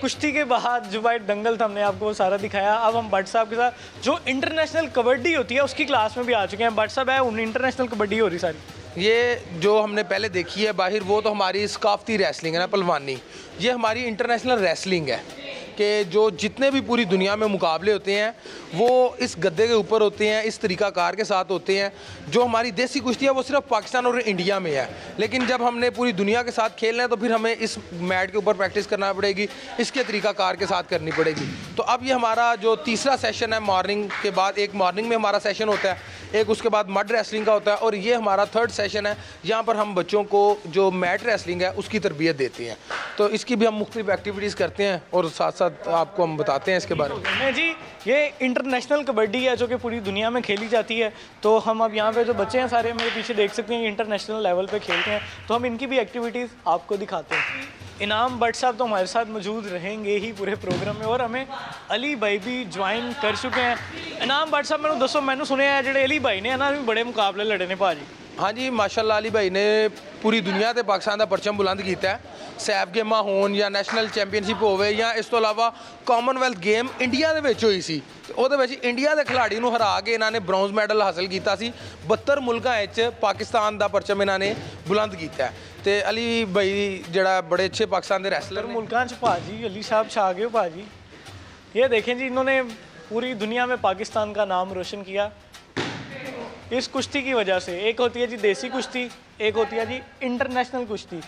कुश्ती के बाद जो वाइट दंगल था, हमने आपको वो सारा दिखाया। अब हम भट्ट साहब के साथ, जो इंटरनेशनल कबड्डी होती है, उसकी क्लास में भी आ चुके हैं। भट्ट साहब, है, उन इंटरनेशनल कबड्डी हो रही सारी? ये जो हमने पहले देखी है बाहर, वो तो हमारी सकाफती रेसलिंग है ना, पलवानी। ये हमारी इंटरनेशनल रेसलिंग है। कि जो जितने भी पूरी दुनिया में मुकाबले होते हैं, वो इस गद्दे के ऊपर होते हैं, इस तरीक़ाकार के साथ होते हैं। जो हमारी देसी कुश्ती है, वो सिर्फ़ पाकिस्तान और इंडिया में है। लेकिन जब हमने पूरी दुनिया के साथ खेलना है तो फिर हमें इस मैट के ऊपर प्रैक्टिस करना पड़ेगी, इसके तरीक़ाकार के साथ करनी पड़ेगी। तो अब ये हमारा जो तीसरा सेशन है मॉर्निंग के बाद, एक मॉर्निंग में हमारा सेशन होता है। एक उसके बाद मड रेसलिंग का होता है और ये हमारा थर्ड सेशन है। यहाँ पर हम बच्चों को जो मैट रेसलिंग है, उसकी तरबियत देते हैं। तो इसकी भी हम मुख्तलिफ़ एक्टिविटीज़ करते हैं और साथ साथ आपको हम बताते हैं इसके बारे में। जी, ये इंटरनेशनल कबड्डी है जो कि पूरी दुनिया में खेली जाती है। तो हम अब यहाँ पे जो बच्चे हैं, सारे मेरे पीछे देख सकते हैं इंटरनेशनल लेवल पे खेलते हैं। तो हम इनकी भी एक्टिविटीज़ आपको दिखाते हैं। इनाम भट्ट साहब तो हमारे साथ मौजूद रहेंगे ही पूरे प्रोग्राम में और हमें अली भाई भी ज्वाइन कर चुके हैं इनाम भट्ट ਸਾਹਿਬ ਮੈਨੂੰ ਦੱਸੋ ਮੈਨੂੰ ਸੁਣਿਆ ਹੈ ਜਿਹੜੇ ਅਲੀ ਭਾਈ ਨੇ ਇਹਨਾਂ ਨੇ ਵੀ ਬੜੇ ਮੁਕਾਬਲੇ ਲੜੇ ਨੇ ਭਾਜੀ ਹਾਂਜੀ ਮਾਸ਼ਾਅੱਲਾ ਅਲੀ ਭਾਈ ਨੇ ਪੂਰੀ ਦੁਨੀਆ ਤੇ ਪਾਕਿਸਤਾਨ ਦਾ ਪਰਚਮ ਬੁਲੰਦ ਕੀਤਾ ਹੈ ਸੈਫ ਗੇਮਾਂ ਹੋਣ ਜਾਂ ਨੈਸ਼ਨਲ ਚੈਂਪੀਅਨਸ਼ਿਪ ਹੋਵੇ ਜਾਂ ਇਸ ਤੋਂ ਇਲਾਵਾ ਕਾਮਨਵੈਲਥ ਗੇਮ ਇੰਡੀਆ ਦੇ ਵਿੱਚ ਹੋਈ ਸੀ ਤੇ ਉਹਦੇ ਵਿੱਚ ਇੰਡੀਆ ਦੇ ਖਿਡਾਰੀ ਨੂੰ ਹਰਾ ਕੇ ਇਹਨਾਂ ਨੇ ਬ੍ਰੌਂਜ਼ ਮੈਡਲ ਹਾਸਲ ਕੀਤਾ ਸੀ 72 ਮੁਲਕਾਂ ਵਿੱਚ ਪਾਕਿਸਤਾਨ ਦਾ ਪਰਚਮ ਇਹਨਾਂ ਨੇ ਬੁਲੰਦ ਕੀਤਾ ਹੈ ਤੇ ਅਲੀ ਭਾਈ ਜਿਹੜਾ ਬੜੇ ਅੱਛੇ ਪਾਕਿਸਤਾਨ ਦੇ ਰੈਸਲਰ ਨੇ मुल्कान च भाजी अली साहब छा गए हो भाजी ये देखें जी इन्होंने पूरी दुनिया में पाकिस्तान का नाम रोशन किया इस कुश्ती की वजह से एक होती है जी देसी कुश्ती एक होती है जी इंटरनेशनल कुश्ती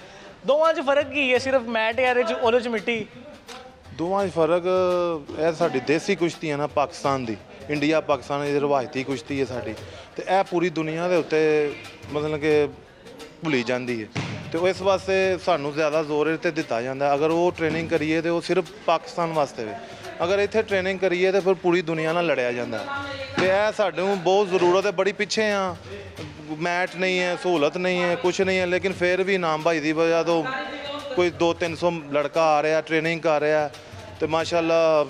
ਦੋਵਾਂ 'ਚ ਫਰਕ ਕੀ ਹੈ ਸਿਰਫ ਮੈਟ ਯਾਰ ਇਹ 'ਚ ਉਹਦੇ 'ਚ ਮਿੱਟੀ ਦੋਵਾਂ 'ਚ ਫਰਕ ਇਹ ਸਾਡੀ ਦੇਸੀ ਕੁਸ਼ਤੀ ਹੈ ਨਾ ਪਾਕਿਸਤਾਨ ਦੀ ਇੰਡੀਆ ਪਾਕਿਸਤਾਨ ਦੀ ਰਵਾਇਤੀ ਕੁਸ਼ਤੀ ਹੈ ਸਾਡੀ ਤੇ ਇਹ ਪੂਰੀ ਦੁਨੀਆ ਦੇ ਉੱਤੇ ਮਤਲਬ ਕਿ ਭੁੱਲੀ ਜਾਂਦੀ ਹੈ ਤੇ ਉਹ ਇਸ ਵਾਸਤੇ ਸਾਨੂੰ ਜ਼ਿਆਦਾ ਜ਼ੋਰ ਇਹ ਤੇ ਦਿੱਤਾ ਜਾਂਦਾ ਹੈ। ਅਗਰ ਉਹ ਟ੍ਰੇਨਿੰਗ ਕਰੀਏ ਤੇ ਉਹ ਸਿਰਫ ਪਾਕਿਸਤਾਨ ਵਾਸਤੇ ਵੇ ਅਗਰ ਇੱਥੇ ਟ੍ਰੇਨਿੰਗ ਕਰੀਏ ਤੇ ਫਿਰ ਪੂਰੀ ਦੁਨੀਆ ਨਾਲ ਲੜਿਆ ਜਾਂਦਾ ਹੈ। ਤੇ ਇਹ ਸਾਨੂੰ ਬਹੁਤ ਜ਼ਰੂਰਤ ਹੈ ਬੜੀ ਪਿੱਛੇ ਆ ਮੈਟ ਨਹੀਂ ਹੈ ਸਹੂਲਤ ਨਹੀਂ ਹੈ ਕੁਝ ਨਹੀਂ ਹੈ ਲੇਕਿਨ ਫਿਰ ਵੀ ਇਨਾਮ ਭਾਈ ਦੀ ਵਜ੍ਹਾ ਤੋਂ ਕੋਈ 2-300 ਲੜਕਾ ਆ ਰਿਹਾ ਟ੍ਰੇਨਿੰਗ ਕਰ ਰਿਹਾ ਤੇ ਮਾਸ਼ਾਅੱਲਾ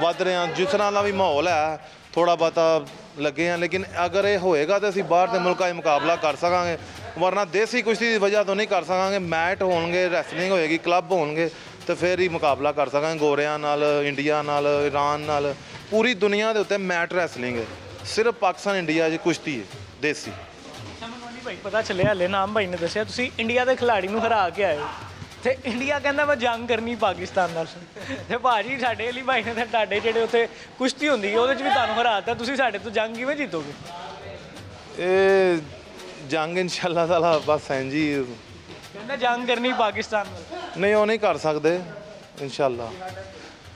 ਵੱਧ ਰਹੇ ਹਾਂ ਜਿਸ ਤਰ੍ਹਾਂ ਦਾ ਵੀ ਮਾਹੌਲ ਹੈ ਥੋੜਾ ਬਹੁਤਾ ਲੱਗੇ ਆ ਲੇਕਿਨ ਅਗਰ ਇਹ ਹੋਏਗਾ ਤਾਂ ਅਸੀਂ ਬਾਹਰ ਦੇ ਮੁਲਕਾਂ 'ਚ ਮੁਕਾਬਲਾ ਕਰ ਸਕਾਂਗੇ ਵਰਨਾ ਦੇਸੀ ਕੁਸ਼ਤੀ ਦੀ ਵਜ੍ਹਾ ਤੋਂ ਨਹੀਂ ਕਰ ਸਕਾਂਗੇ ਮੈਟ ਹੋਣਗੇ ਰੈਸਲਿੰਗ ਹੋਏਗੀ ਕਲੱਬ ਹੋਣਗੇ ਤੇ ਫਿਰ ਹੀ ਮੁਕਾਬਲਾ ਕਰ ਸਕਾਂਗੇ ਗੋਰਿਆਂ ਨਾਲ ਇੰਡੀਆ ਨਾਲ ਈਰਾਨ ਨਾਲ। ਪੂਰੀ ਦੁਨੀਆ ਦੇ ਉੱਤੇ ਮੈਟ ਰੈਸਲਿੰਗ ਹੈ। ਸਿਰਫ ਪਾਕਿਸਤਾਨ ਇੰਡੀਆ 'ਚ ਕੁਸ਼ਤੀ ਹੈ ਦੇਸੀ। ਭਾਈ ਪਤਾ ਚੱਲਿਆ ਹਲੇ ਨਾਮ ਭਾਈ ਨੇ ਦੱਸਿਆ। ਤੁਸੀਂ ਇੰਡੀਆ ਦੇ ਖਿਡਾਰੀ ਨੂੰ ਹਰਾ ਕੇ ਆਏ ਤੇ ਇੰਡੀਆ ਕਹਿੰਦਾ ਮੈਂ ਜੰਗ ਕਰਨੀ ਪਾਕਿਸਤਾਨ ਨਾਲ। ਤੇ ਭਾਜੀ ਸਾਡੇ ਅਲੀ ਭਾਈ ਨੇ ਤੇ ਤੁਹਾਡੇ ਜਿਹੜੇ ਉੱਥੇ ਕੁਸ਼ਤੀ ਹੁੰਦੀ ਹੈ ਉਹਦੇ 'ਚ ਵੀ ਤੁਹਾਨੂੰ ਹਰਾਤਾ ਤੁਸੀਂ ਸਾਡੇ ਤੋਂ ਜੰਗ ਕਿਵੇਂ ਜਿੱਤੋਗੇ? ਇਹ ਜੰਗ ਇਨਸ਼ਾਅੱਲਾ ਤਾਲਾ ਬਸ ਹੈ ਜੀ ਕਹਿੰਦਾ ਜੰਗ ਕਰਨੀ ਪਾਕਿਸਤਾਨ ਨਾਲ। ਨਹੀਂ ਉਹ ਨਹੀਂ ਕਰ ਸਕਦੇ ਇਨਸ਼ਾਅੱਲਾ।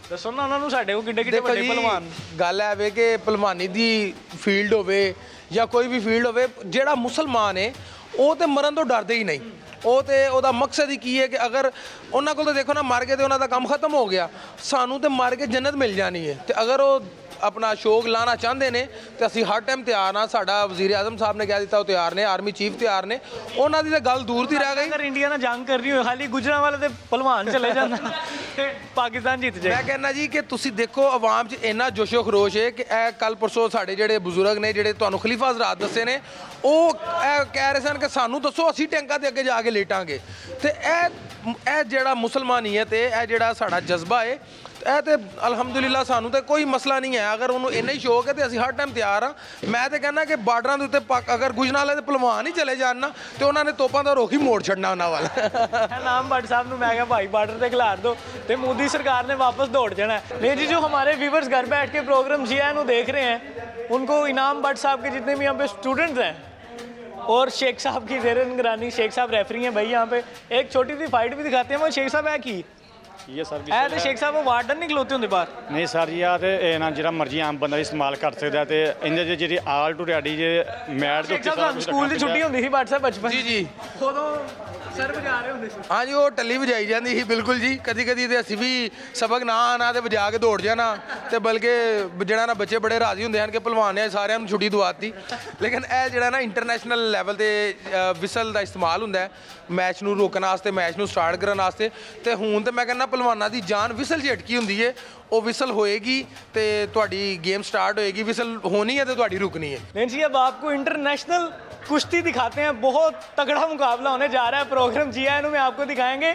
ਦੱਸੋ ਨਾ ਉਹਨਾਂ ਨੂੰ ਸਾਡੇ ਕੋਲ ਕਿੱਡੇ ਕਿੱਡੇ ਵੱਡੇ ਪਹਿਲਵਾਨ। ਗੱਲ ਹੈ ਵੇ ਕਿ ਪਹਿਲਵਾਨੀ ਦੀ ਫੀਲਡ ਹੋਵੇ ਜਾਂ ਕੋਈ ਵੀ ਫੀਲਡ ਹੋਵੇ ਜਿਹੜਾ ਮੁਸਲਮਾਨ ਹੈ ਉਹ ਤੇ ਮਰਨ ਤੋਂ ਡਰਦੇ ਹੀ ਨਹੀਂ। ਉਹ ਤੇ ਉਹਦਾ ਮਕਸਦ ਹੀ ਕੀ ਹੈ ਕਿ ਅਗਰ ਉਹਨਾਂ ਕੋਲ ਤਾਂ ਦੇਖੋ ਨਾ ਮਰ ਗਏ ਤੇ ਉਹਨਾਂ ਦਾ ਕੰਮ ਖਤਮ ਹੋ ਗਿਆ। ਸਾਨੂੰ ਤੇ ਮਰ ਕੇ ਜੰਨਤ ਮਿਲ ਜਾਣੀ ਹੈ ਤੇ ਅਗਰ ਉਹ ਆਪਣਾ ਸ਼ੌਕ ਲਾਣਾ ਚਾਹੁੰਦੇ ਨੇ ਤੇ ਅਸੀਂ ਹਰ ਟਾਈਮ ਤਿਆਰ ਹਾਂ। ਸਾਡਾ ਵਜ਼ੀਰ ਆਜ਼ਮ ਸਾਹਿਬ ਨੇ ਕਹਿ ਦਿੱਤਾ ਉਹ ਤਿਆਰ ਨੇ ਆਰਮੀ ਚੀਫ ਤਿਆਰ ਨੇ। ਉਹਨਾਂ ਦੀ ਤਾਂ ਗੱਲ ਦੂਰ ਦੀ ਰਹਿ ਗਈ। ਅਗਰ ਇੰਡੀਆ ਨਾਲ ਜੰਗ ਕਰਨੀ ਹੋਵੇ ਖਾਲੀ ਗੁਜਰਾਂ ਵਾਲੇ ਤੇ ਪਹਿਲਵਾਨ ਚਲੇ ਜਾਂਦਾ ਤੇ ਪਾਕਿਸਤਾਨ ਜਿੱਤ ਜਾਏ। ਮੈਂ ਕਹਿੰਦਾ ਜੀ ਕਿ ਤੁਸੀਂ ਦੇਖੋ ਆਵਾਮ 'ਚ ਇੰਨਾ ਜੋਸ਼ੋ ਖਰੋਸ਼ ਹੈ ਕਿ ਇਹ ਕੱਲ ਪਰਸੋਂ ਸਾਡੇ ਜਿਹੜੇ ਬਜ਼ੁਰਗ ਨੇ ਜਿਹੜੇ ਤੁਹਾਨੂੰ ਖਲੀਫਾ ਹਜ਼ਰਾਤ ਦੱਸੇ ਨੇ ਉਹ ਇਹ ਕਹਿ ਰਹੇ ਸਨ ਕਿ ਸਾਨੂੰ ਦੱਸੋ ਅਸੀਂ ਟੈਂਕਾਂ ਦੇ ਅੱਗੇ ਜਾ ਕੇ ਲੇਟਾਂਗੇ। ਤੇ ਇਹ ਇਹ ਜਿਹੜਾ ਮੁਸਲਮਾਨੀਅਤ ਹੈ ਇਹ ਜਿਹੜਾ ਸਾਡਾ ਜਜ਼ਬਾ ਹੈ ਇਹ ਤੇ ਅਲਹਮਦੁਲਿਲਾ ਸਾਨੂੰ ਤੇ ਕੋਈ ਮਸਲਾ ਨਹੀਂ ਹੈ ਅਗਰ ਉਹਨੂੰ ਇੰਨਾ ਹੀ ਸ਼ੌਕ ਹੈ ਤੇ ਅਸੀਂ ਹਰ ਟਾਈਮ ਤਿਆਰ ਹਾਂ ਮੈਂ ਤੇ ਕਹਿੰਦਾ ਕਿ ਬਾਰਡਰਾਂ ਦੇ ਉੱਤੇ ਪਾਕ- ਅਗਰ ਗੁਜਰਾਂ ਵਾਲੇ ਦੇ ਪਹਿਲਵਾਨ ਹੀ ਚਲੇ ਜਾਣ ਨਾ ਤੇ ਉਹਨਾਂ ਨੇ ਤੋਪਾਂ ਦਾ ਰੋਖ ਹੀ ਮੋੜ ਛੱਡਣਾ ਉਹਨਾਂ ਵੱਲ है नाम भट्ट साहब ने मैं क्या भाई बॉर्डर पे खिलार दो तो मोदी सरकार ने वापस दौड़ जाना है नहीं जी जो हमारे व्यूवर्स घर बैठ के प्रोग्राम जी एन देख रहे हैं उनको इनाम भट्ट साहब के जितने भी यहाँ पे स्टूडेंट्स हैं और शेख साहब की जेर निगरानी शेख साहब रेफरी हैं भाई यहाँ पे एक छोटी सी फाइट भी दिखाते हैं वो शेख साहब है की ਇਹ ਸਰ ਜੀ ऐ तो शेख साहब वो वार्डन नहीं खलोते होंगे बाहर ਨਹੀਂ ਸਰ ਜੀ ਆ ਤੇ ਇਹ ਨਾ ਜਿਹੜਾ ਮਰਜ਼ੀ ਆਮ ਬੰਦਾ ਇਸਤੇਮਾਲ ਕਰ ਸਕਦਾ ਤੇ ਇਹਦੇ 'ਚ ਜਿਹੜੀ ਆਲ ਟੂ ਰੈਡੀ ਜੇ ਮੈਟ ਦੇ शेख साहब ਸਾਨੂੰ ਸਕੂਲ ਦੀ ਛੁੱਟੀ ਹੁੰਦੀ ਸੀ ਭੱਟ ਸਾਹਿਬ ਬਚਪਨ ਜੀ ਜੀ ਉਦੋਂ ਸਰ ਵਜਾ ਰਹੇ ਹੁੰਦੇ ਸੀ ਹਾਂਜੀ ਉਹ ਟੱਲੀ ਵਜਾਈ ਜਾਂਦੀ ਸੀ ਬਿਲਕੁਲ ਜੀ ਕਦੀ ਕਦੀ ਤੇ ਅਸੀਂ ਵੀ ਸਬਕ ਨਾ ਆਣਾ ਤੇ ਵਜਾ ਕੇ ਦੌੜ ਜਾਣਾ ਤੇ ਬਲਕਿ ਜਿਹੜਾ ਨਾ ਬੱਚੇ ਬੜੇ ਰਾਜ਼ੀ ਹੁੰਦੇ ਹਨ ਕਿ ਪਹਿਲਵਾਨ ਨੇ ਸਾਰਿਆਂ ਨੂੰ ਛੁੱਟੀ ਦਵਾਤੀ ਲੇਕਿਨ ਇਹ ਜਿਹੜਾ ਨਾ ਇੰਟਰਨੈਸ਼ਨਲ ਲੈਵਲ ਤੇ ਵਿਸਲ ਦਾ ਇਸਤੇਮਾਲ ਹੁੰਦਾ ਹੈ ਮੈਚ ਨੂੰ ਰੋਕਣ ਵਾਸਤੇ ਮੈਚ ਨੂੰ ਸਟਾਰਟ ਕਰਨ ਵਾਸਤੇ ਤੇ ਹੁਣ ਤੇ ਮੈਂ ਕਹਿੰਦਾ ਪਹਿਲਵਾਨਾਂ ਦੀ ਜਾਨ ਵਿਸਲ 'ਚ ਅਟਕੀ ਹੁੰਦੀ ਹੈ ਉਹ ਵਿਸਲ ਹੋਏਗੀ ਤੇ ਤੁਹਾਡੀ ਗੇਮ ਸਟਾਰਟ ਹੋਏਗੀ ਵਿਸਲ ਹੋਣੀ ਹੈ ਤੇ ਤੁਹਾਡੀ ਰੁਕਣੀ ਹੈ लेकिन जी अब आपको इंटरनेशनल कुश्ती दिखाते हैं बहुत तगड़ा मुकाबला होने जा रहा है प्रोग्राम जी में आपको दिखाएंगे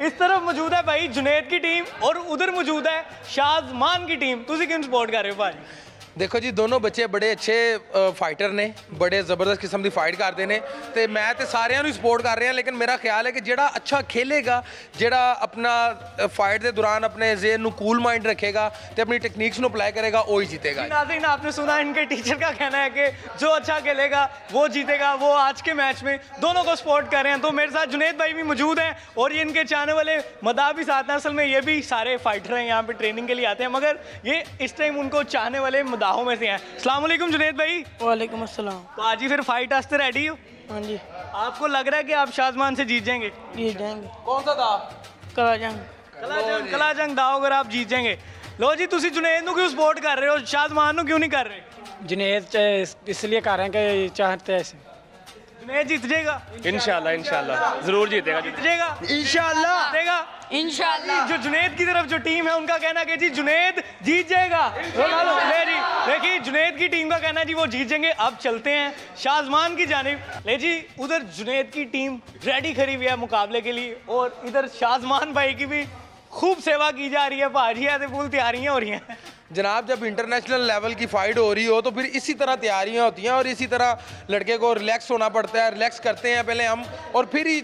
इस तरफ मौजूद है भाई जुनेद की टीम और उधर मौजूद है शाजमान की टीम तुम किन सपोर्ट कर रहे हो भाई ਦੇਖੋ ਜੀ ਦੋਨੋਂ ਬੱਚੇ ਬੜੇ ਅੱਛੇ ਫਾਈਟਰ ਨੇ ਬੜੇ ਜ਼ਬਰਦਸਤ ਕਿਸਮ ਦੀ ਫਾਈਟ ਕਰਦੇ ਨੇ ਤੇ ਮੈਂ ਤੇ ਸਾਰਿਆਂ ਨੂੰ ਸਪੋਰਟ ਕਰ ਰਿਹਾ ਲੇਕਿਨ ਮੇਰਾ ਖਿਆਲ ਹੈ ਕਿ ਜਿਹੜਾ ਅੱਛਾ ਖੇਲੇਗਾ ਜਿਹੜਾ ਆਪਣਾ ਫਾਈਟ ਦੇ ਦੌਰਾਨ ਆਪਣੇ ਜ਼ੇਨ ਨੂੰ ਕੂਲ ਮਾਈਂਡ ਰੱਖੇਗਾ ਤੇ ਆਪਣੀ ਟੈਕਨੀਕਸ ਨੂੰ ਅਪਲਾਈ ਕਰੇਗਾ ਉਹ ਹੀ ਜਿੱਤੇਗਾ नाज़रीन आपने सुना इनके टीचर का कहना है कि जो अच्छा खेलेगा वो जीतेगा वो आज के मैच में दोनों को सपोर्ट कर रहे हैं तो मेरे साथ जुनेद भाई भी मौजूद हैं और ये इनके चाहने वाले मदा भी साथ हैं असल में ये भी सारे फाइटर हैं यहाँ पे ट्रेनिंग के लिए आते हैं मगर ये इस टाइम उनको चाहने वाले मदाहों में से हैं। अलमेकुम जुनेद भाई। वालेकुम अस्सलाम। तो आज ही फिर फाइट आस्ते रेडी हो? हाँ जी। आपको लग रहा है कि आप शाहजमान से जीत जाएँगे? जीत जाएँगे। कौन सा था? कला जंग कला जंग कला जंग दाओ अगर आप जीत जाएँगे। लो जी तुम जुनेद क्यों सपोर्ट कर रहे हो? शाजमान क्यों नहीं कर रहे? जुनेद इसलिए कर रहे हैं कि चाहते ऐसे जुनेद जीत जाएगा। इंशाल्लाह इंशाल्लाह ज़रूर जीतेगा जीत जाएगा। इंशाल्लाह जीतेगा इंशाल्लाह जो जुनेद की तरफ़ जो टीम है उनका कहना है कि जी जुनेद जीत जाएगा। रोनाल्डो ले जी। देखिए जुनेद की टीम का कहना है जी वो जीत जाएँगे। अब चलते हैं शाहजमान की जानिब। ले जी उधर जुनेद की टीम रेडी खड़ी हुई है मुकाबले के लिए और इधर शाहजमान भाई की भी खूब सेवा की जा रही है भाजी है तो फुल तैयारियाँ हो रही हैं। जनाब जब इंटरनेशनल लेवल की फाइट हो रही हो तो फिर इसी तरह तैयारियाँ होती हैं और इसी तरह लड़के को रिलैक्स होना पड़ता है रिलैक्स करते हैं पहले हम और फिर ही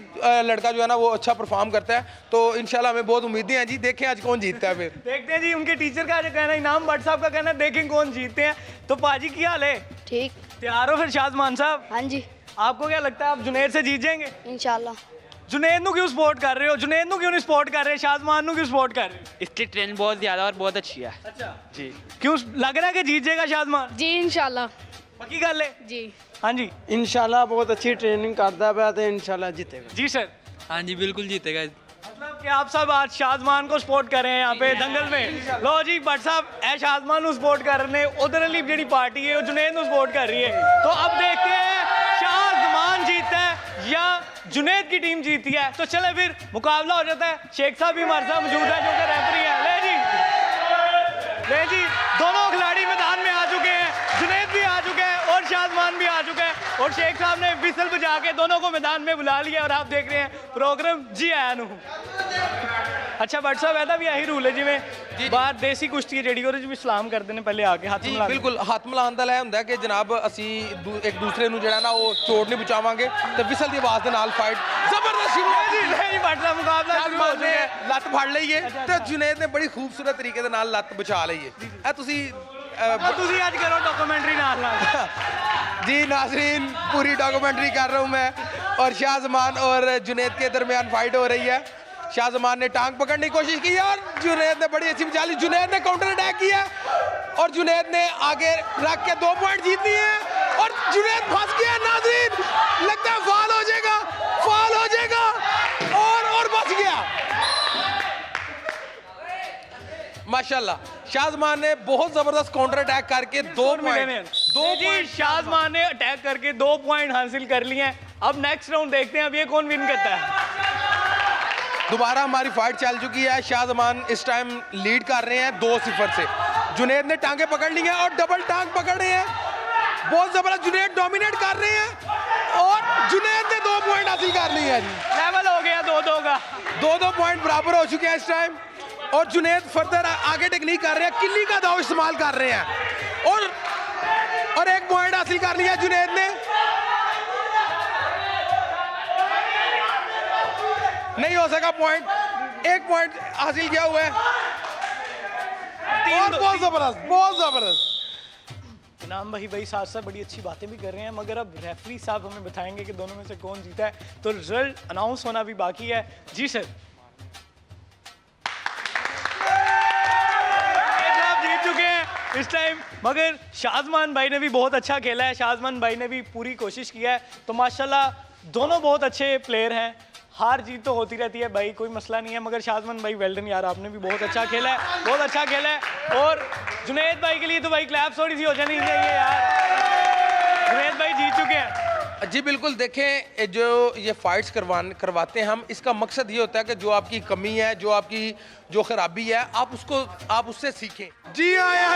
लड़का जो है ना वो अच्छा परफॉर्म करता है। तो इंशाल्लाह हमें बहुत उम्मीदें हैं जी देखें आज कौन जीतता है फिर। देखते हैं जी उनके टीचर का कहना इनाम भट्ट साहब का कहना है देखें कौन जीतते हैं। तो पाजी की हाल है? ठीक। तैयार हो फिर शाहजमान साहब? हाँ जी। आपको क्या लगता है आप जुनेर से जीत जाएँगे? इंशाल्लाह। जुनेद क्यों सपोर्ट कर रहे हो? जुनेद क्यों नहीं सपोर्ट कर रहे? शाजमान क्यों सपोर्ट कर रहे इसकी ट्रेन बहुत ज़्यादा और बहुत अच्छी है। अच्छा। जी। क्यों लग रहा है कि जीत जाएगा शाजमान जी इनशाला पक्की गल है? जी। हाँ जी। इनशाला बहुत अच्छी ट्रेनिंग करता पाया तो इनशाला जीतेगा। जी सर हाँ जी बिल्कुल जीतेगा। मतलब कि आप सब आज शाहजमान को सपोर्ट कर रहे हैं यहाँ पे दंगल में। लो जी भट्ट साहब ए शाहजमान सपोर्ट कर रहे हैं। उधर अली जी पार्टी है जुनेद सपोर्ट कर रही है। तो अब देखते हैं जीतता है या जुनेद की टीम जीती है? तो चले फिर, मुकाबला हो जाता है। शेख साहब भी हमारे मौजूद है, जो कि रेफरी है। ले जी। ले जी, दोनों खिलाड़ी मैदान में आ चुके हैं। जुनेद भी आ चुके हैं और शाजमान भी आ चुके हैं। और शेख साहब ने विसल बजा के दोनों को मैदान में बुला लिया और आप देख रहे हैं, प्रोग्राम जी आया नू। अच्छा बट साहब, ऐसा भी यही रूल है जिमें ਬਾਹਰ ਦੇਸੀ ਕੁਸ਼ਤੀ ਹੈ ਜਿਹੜੀ ਉਹਦੇ ਚ ਵੀ ਸਲਾਮ ਕਰਦੇ ਨੇ ਪਹਿਲੇ ਆ ਕੇ ਹੱਥ ਜੀ ਮਿਲਾ ਕੇ। ਬਿਲਕੁਲ ਹੱਥ ਮਿਲਾਉਣ ਦਾ ਲੈ ਹੁੰਦਾ ਕਿ ਜਨਾਬ ਅਸੀਂ ਦੂ- ਇੱਕ ਦੂਸਰੇ ਨੂੰ ਜਿਹੜਾ ਨਾ ਉਹ ਚੋਟ ਨਹੀਂ ਪਹੁੰਚਾਵਾਂਗੇ ਤੇ ਵਿਸਲ ਦੀ ਆਵਾਜ਼ ਦੇ ਨਾਲ ਫਾਈਟ ਜ਼ਬਰਦਸਤ ਸ਼ੁਰੂ ਹੈ ਜੀ ਲੈ ਜੀ ਭੱਟ ਸਾਹਿਬ ਮੁਕਾਬਲਾ ਸ਼ੁਰੂ ਹੋ ਸ਼ਾਹਜਮਾਨ ਨੇ ਚੁੱਕਿਆ ਹੈ ਲੱਤ ਫੜ ਲਈ ਹੈ ਤੇ ਜੁਨੇਦ ਨੇ ਬੜੀ ਖੂਬਸੂਰਤ ਤਰੀਕੇ ਦੇ ਨਾਲ ਲੱਤ ਬਚਾ ਲਈ ਹੈ ਇਹ ਤੁਸੀਂ ਅ, अब ਤੁਸੀਂ ਅੱਜ ਕਰੋ ਡਾਕੂਮੈਂਟਰੀ ਨਾਲ ਨਾਲ जी नाजरीन पूरी डॉक्यूमेंट्री कर रहा हूँ मैं और शाहजमान और जुनेद के दरमियान फाइट हो रही है शाहजमान ने टांग पकड़ने की कोशिश की और जुनेद ने बड़ी अच्छी बचा ली जुनेद ने काउंटर अटैक किया और जुनेद ने आगे रख के दो पॉइंट जीत लिए हैं और जुनेद फंस गया। नाजरीन लगता है फाल हो जाएगा फाल हो जाएगा और और बच गया। माशाल्लाह शाहजमान ने बहुत ज़बरदस्त काउंटर अटैक करके दो पॉइंट दो जी शाहजमान ने अटैक करके दो पॉइंट हासिल कर लिए हैं। अब नेक्स्ट राउंड देखते हैं अब ये कौन विन करता है? दोबारा हमारी फाइट चल चुकी है। शाहजमान इस टाइम लीड कर रहे हैं दो सिफर से। जुनेद ने टांगे पकड़ ली हैं और डबल टांग पकड़ रहे हैं। बहुत ज़बरदस्त जुनेद डोमिनेट कर रहे हैं और जुनेद ने दो पॉइंट हासिल कर लिए हैं जी। लेवल हो गया दो दो का। दो दो पॉइंट बराबर हो चुके हैं इस टाइम और जुनेद फर्दर आगे टेक्निक कर रहे हैं किल्ली का दाव इस्तेमाल कर रहे हैं। और और एक पॉइंट हासिल कर लिया जुनेद ने। नहीं हो सका पॉइंट एक पॉइंट हासिल किया हुआ है। और बहुत ज़बरदस्त बहुत ज़बरदस्त। इनाम भाई भाई साथ साथ बड़ी अच्छी बातें भी कर रहे हैं मगर अब रेफरी साहब हमें बताएँगे कि दोनों में से कौन जीता है। तो रिज़ल्ट अनाउंस होना भी बाकी है। जी सर। जीत चुके हैं इस टाइम मगर शाहजमान भाई ने भी बहुत अच्छा खेला है। शाहजमान भाई ने भी पूरी कोशिश किया है। तो माशाल्लाह दोनों बहुत अच्छे प्लेयर हैं। हार जीत तो होती रहती है भाई कोई मसला नहीं है मगर शाहजमान भाई वेल्डन यार आपने भी बहुत अच्छा खेला है बहुत अच्छा खेला है। और जुनेद भाई के लिए तो भाई क्लैप थोड़ी सी हो जानी चाहिए यार। जुनेद भाई जीत चुके हैं। जी बिल्कुल देखें जो ये फाइट्स करवान करवाते हैं हम इसका मकसद ये होता है कि जो आपकी कमी है जो आपकी जो खराबी है आप उसको आप उससे सीखें। जी आया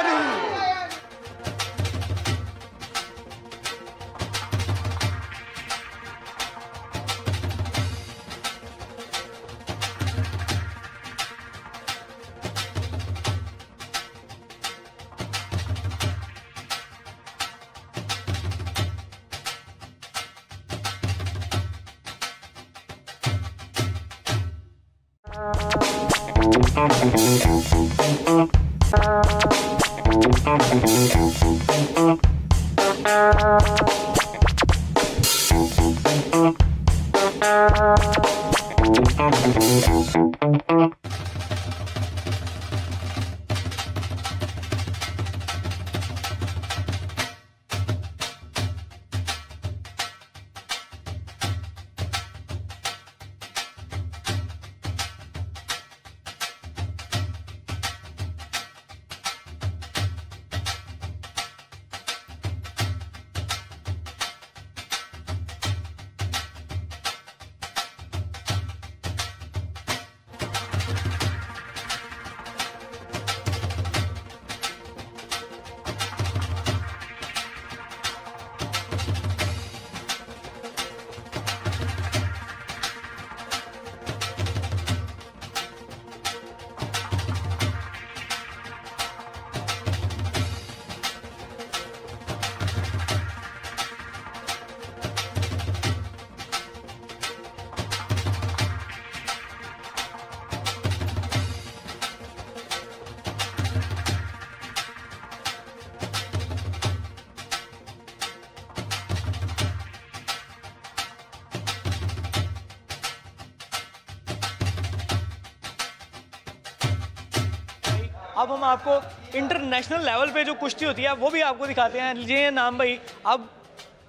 अब हम आपको इंटरनेशनल लेवल पे जो कुश्ती होती है वो भी आपको दिखाते हैं। लीजिए नाम भाई अब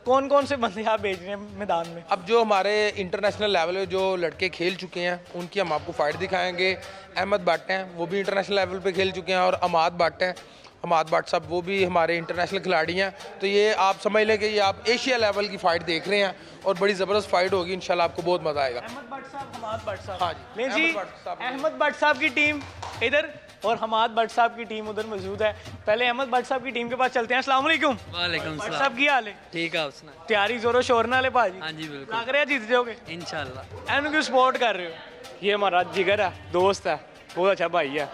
कौन कौन से बंदे आप भेज रहे हैं मैदान में? अब जो हमारे इंटरनेशनल लेवल पे जो लड़के खेल चुके हैं उनकी हम आपको फाइट दिखाएँगे। अहमद भट्ट हैं वो भी इंटरनेशनल लेवल पे खेल चुके हैं और अमाद भट्ट हैं। अमाद भट्ट साहब वो भी हमारे इंटरनेशनल खिलाड़ी हैं। तो ये आप समझ लें कि ये आप एशिया लेवल की फ़ाइट देख रहे हैं और बड़ी ज़बरदस्त फाइट होगी इंशाल्लाह आपको बहुत मज़ा आएगा। अहमद भट्ट साहब हमाद भट्ट साहब। हाँ जी, अहमद भट्ट साहब। की टीम इधर और हमाद भट्ट साहब की टीम उधर मौजूद है। पहले अहमद भट्ट साहब की टीम के पास चलते हैं। असला वालेकुम। भट्ट साहब की हाल है? ठीक है तैयारी जोरों शोर नाले भाजी? हाँ जी बिल्कुल। लग रहा जीत जाओगे? इनशाला एन क्यों सपोर्ट कर रहे हो? ये हमारा जिगर है दोस्त है बहुत अच्छा भाई है।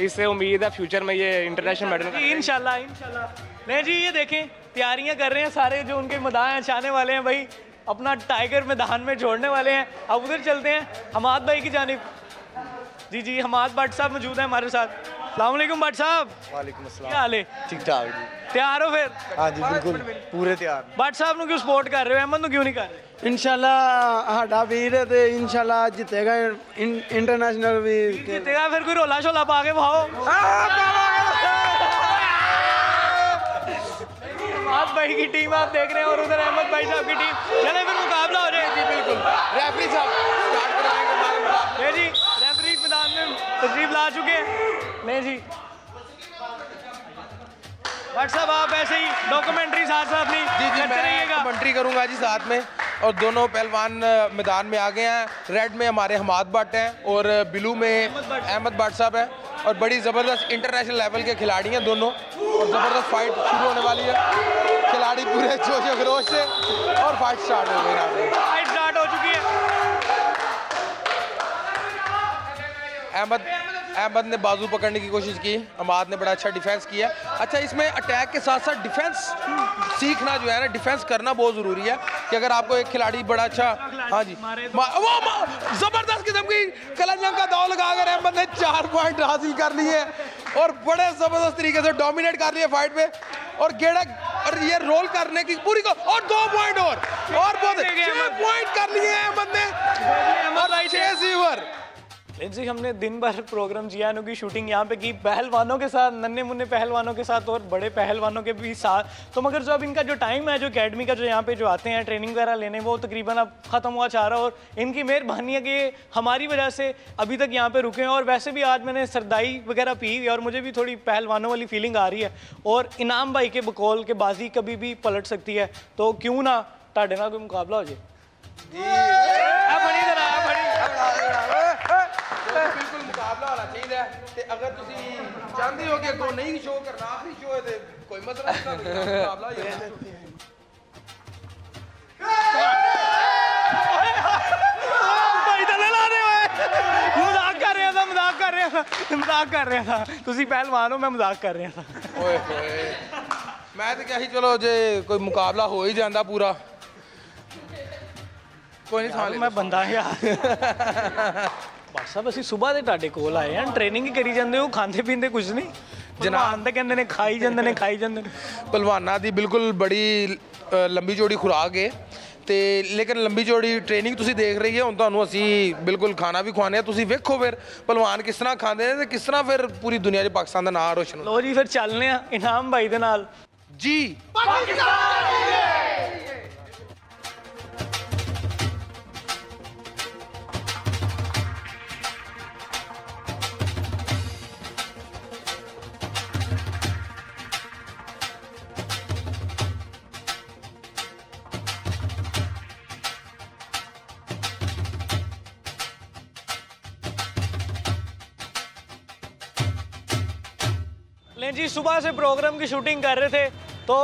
इससे उम्मीद है फ्यूचर में ये इंटरनेशनल मेडल इनशाला इनशाला नहीं जी ये देखें तैयारियाँ कर रहे हैं सारे जो उनके मदाएँ चाहने वाले हैं भाई अपना टाइगर मैदान में छोड़ने वाले हैं। अब उधर चलते हैं हमाद भाई की जानब। जी जी हमाद भट्ट साहब मौजूद हैं हमारे साथ सलामकुम भट्ट साहब वालेकुम क्या हाल है ठीक ठाक जी ਤਿਆਰ ਹੋ ਫਿਰ हाँ जी बिल्कुल पूरे तैयार ਭੱਟ ਸਾਹਿਬ ਨੂੰ ਕਿਉਂ ਸਪੋਰਟ ਕਰ ਰਹੇ ਹੋ ਅਹਿਮਦ ਨੂੰ ਕਿਉਂ ਨਹੀਂ ਕਰ ਰਹੇ ਇਨਸ਼ਾਅੱਲਾ ਸਾਡਾ ਵੀਰ ਹੈ ਤੇ ਇਨਸ਼ਾਅੱਲਾ ਜਿੱਤੇਗਾ ਇੰਟਰਨੈਸ਼ਨਲ ਵੀ ਜਿੱਤੇਗਾ ਫਿਰ ਕੋਈ ਰੋਲਾ ਸ਼ੋਲਾ ਪਾ ਕੇ ਭਾਓ हमाद भाई की टीम आप देख रहे हैं और उधर अहमद भाई साहब की टीम चले फिर मुकाबला हो जाए जी बिल्कुल रेफरी साहब ला चुके हैं। ले जी। भट्ट साहब आप ऐसे ही डॉक्यूमेंट्री साथ साथ अपनी जी जी मैं रहिएगा। कमेंट्री करूँगा जी साथ में। और दोनों पहलवान मैदान में आ गए हैं। रेड में हमारे हमाद भट्ट हैं और ब्लू में अहमद भट्ट। साहब हैं। और बड़ी ज़बरदस्त इंटरनेशनल लेवल के खिलाड़ी हैं दोनों। और ज़बरदस्त फाइट शुरू होने वाली है। खिलाड़ी पूरे जोश खरोश से और फाइट स्टार्ट हो गई फाइट स्टार्ट हो चुकी है। अहमद अहमद ने बाजू पकड़ने की कोशिश की अमाद ने बड़ा अच्छा डिफेंस किया। अच्छा इसमें अटैक के साथ साथ डिफेंस सीखना जो है ना डिफेंस करना बहुत ज़रूरी है कि अगर आपको एक खिलाड़ी बड़ा अच्छा हाँ जी। वो ज़बरदस्त किस्म की कलंजंग का दौड़ लगा कर अहमद ने चार पॉइंट हासिल कर लिए और बड़े ज़बरदस्त तरीके से डोमिनेट कर लिए फाइट में और गेड़ा और ये रोल करने की पूरी को और दो पॉइंट और और बहुत पॉइंट कर लिए अहमद ने। और छह सीवर लेंसी हमने दिन भर प्रोग्राम जियानो की शूटिंग यहाँ पे की पहलवानों के साथ नन्हे मुन्ने पहलवानों के साथ और बड़े पहलवानों के भी साथ तो मगर जो अब इनका जो टाइम है जो एकेडमी का जो यहाँ पे जो आते हैं ट्रेनिंग वगैरह लेने वो तकरीबन अब ख़त्म हुआ चाह रहा है और इनकी मेहरबानी है कि ये हमारी वजह से अभी तक यहाँ पे रुके हैं और वैसे भी आज मैंने सरदाई वगैरह पी हुई है और मुझे भी थोड़ी पहलवानों वाली फीलिंग आ रही है और इनाम भाई के बकौल के बाजी कभी भी पलट सकती है तो क्यों ना ਤੁਹਾਡੇ ਨਾਲ ਕੋਈ ਮੁਕਾਬਲਾ ਹੋ ਜੇ ਆ ਬੜੀ ਜਰਾ ਆ ਬੜੀ ਬਿਲਕੁਲ ਅਗਰ ਤੁਸੀਂ ਚਾਹੁੰਦੇ ਹੋ ਕਿ ਅੱਗੋਂ ਨਹੀਂ ਸ਼ੋਅ ਕਰਨਾ ਆਖਰੀ ਸ਼ੋਅ ਹੈ ਤੇ ਕੋਈ ਮਸਲਾ ਨਹੀਂ ਕੋਈ ਮੁਕਾਬਲਾ ਮਜ਼ਾਕ ਕਰ ਰਿਹਾ ਸੀ ਮਜ਼ਾਕ ਕਰ ਰਿਹਾ ਸੀ ਤੁਸੀਂ ਪਹਿਲਵਾਨ ਹੋ ਮੈਂ ਮਜ਼ਾਕ ਕਰ ਰਿਹਾ ਸੀ ਓਏ ਹੋਏ ਮੈਂ ਤਾਂ ਕਿਹਾ ਸੀ ਚਲੋ ਜੇ ਕੋਈ ਮੁਕਾਬਲਾ ਹੋ ਹੀ ਜਾਂਦਾ ਪੂਰਾ ਕੋਈ ਨਹੀਂ ਸਾਲੇ ਮੈਂ ਬੰਦਾ ਯਾਰ ਬਸ ਸਾਹਿਬ ਅਸੀਂ ਸਵੇਰ ਦੇ ਤੁਹਾਡੇ ਕੋਲ ਆਏ ਹਾਂ। ਟ੍ਰੇਨਿੰਗ ਹੀ ਕਰੀ ਜਾਂਦੇ ਹੋ ਖਾਂਦੇ ਪੀਂਦੇ ਕੁਝ ਨਹੀਂ। ਜਨਾਬ ਤਾਂ ਕਹਿੰਦੇ ਨੇ ਖਾਈ ਜਾਂਦੇ ਨੇ ਖਾਈ ਜਾਂਦੇ ਨੇ। ਪਹਿਲਵਾਨਾਂ ਦੀ ਬਿਲਕੁਲ ਬੜੀ ਲੰਬੀ ਚੌੜੀ ਖੁਰਾਕ ਹੈ ਤੇ ਲੇਕਿਨ ਲੰਬੀ ਚੌੜੀ ਟ੍ਰੇਨਿੰਗ ਤੁਸੀਂ ਦੇਖ ਰਹੀ ਹੈ ਹੁਣ ਤੁਹਾਨੂੰ ਅਸੀਂ ਬਿਲਕੁਲ ਖਾਣਾ ਵੀ ਖਵਾਉਂਦੇ ਆ ਤੁਸੀਂ ਵੇਖੋ ਫਿਰ ਪਹਿਲਵਾਨ ਕਿਸ ਤਰ੍ਹਾਂ ਖਾਂਦੇ ਨੇ ਤੇ ਕਿਸ ਤਰ੍ਹਾਂ ਫਿਰ ਪੂਰੀ ਦੁਨੀਆ 'ਚ ਪਾਕਿਸਤਾਨ ਦਾ ਨਾਂ ਰੋਸ਼ਨ ਲੋ ਜੀ ਫਿਰ ਚੱਲਨੇ ਆ ਇਨਾਮ ਭਾਈ ਦੇ ਨਾਲ। ਜੀ। लें जी सुबह से प्रोग्राम की शूटिंग कर रहे थे तो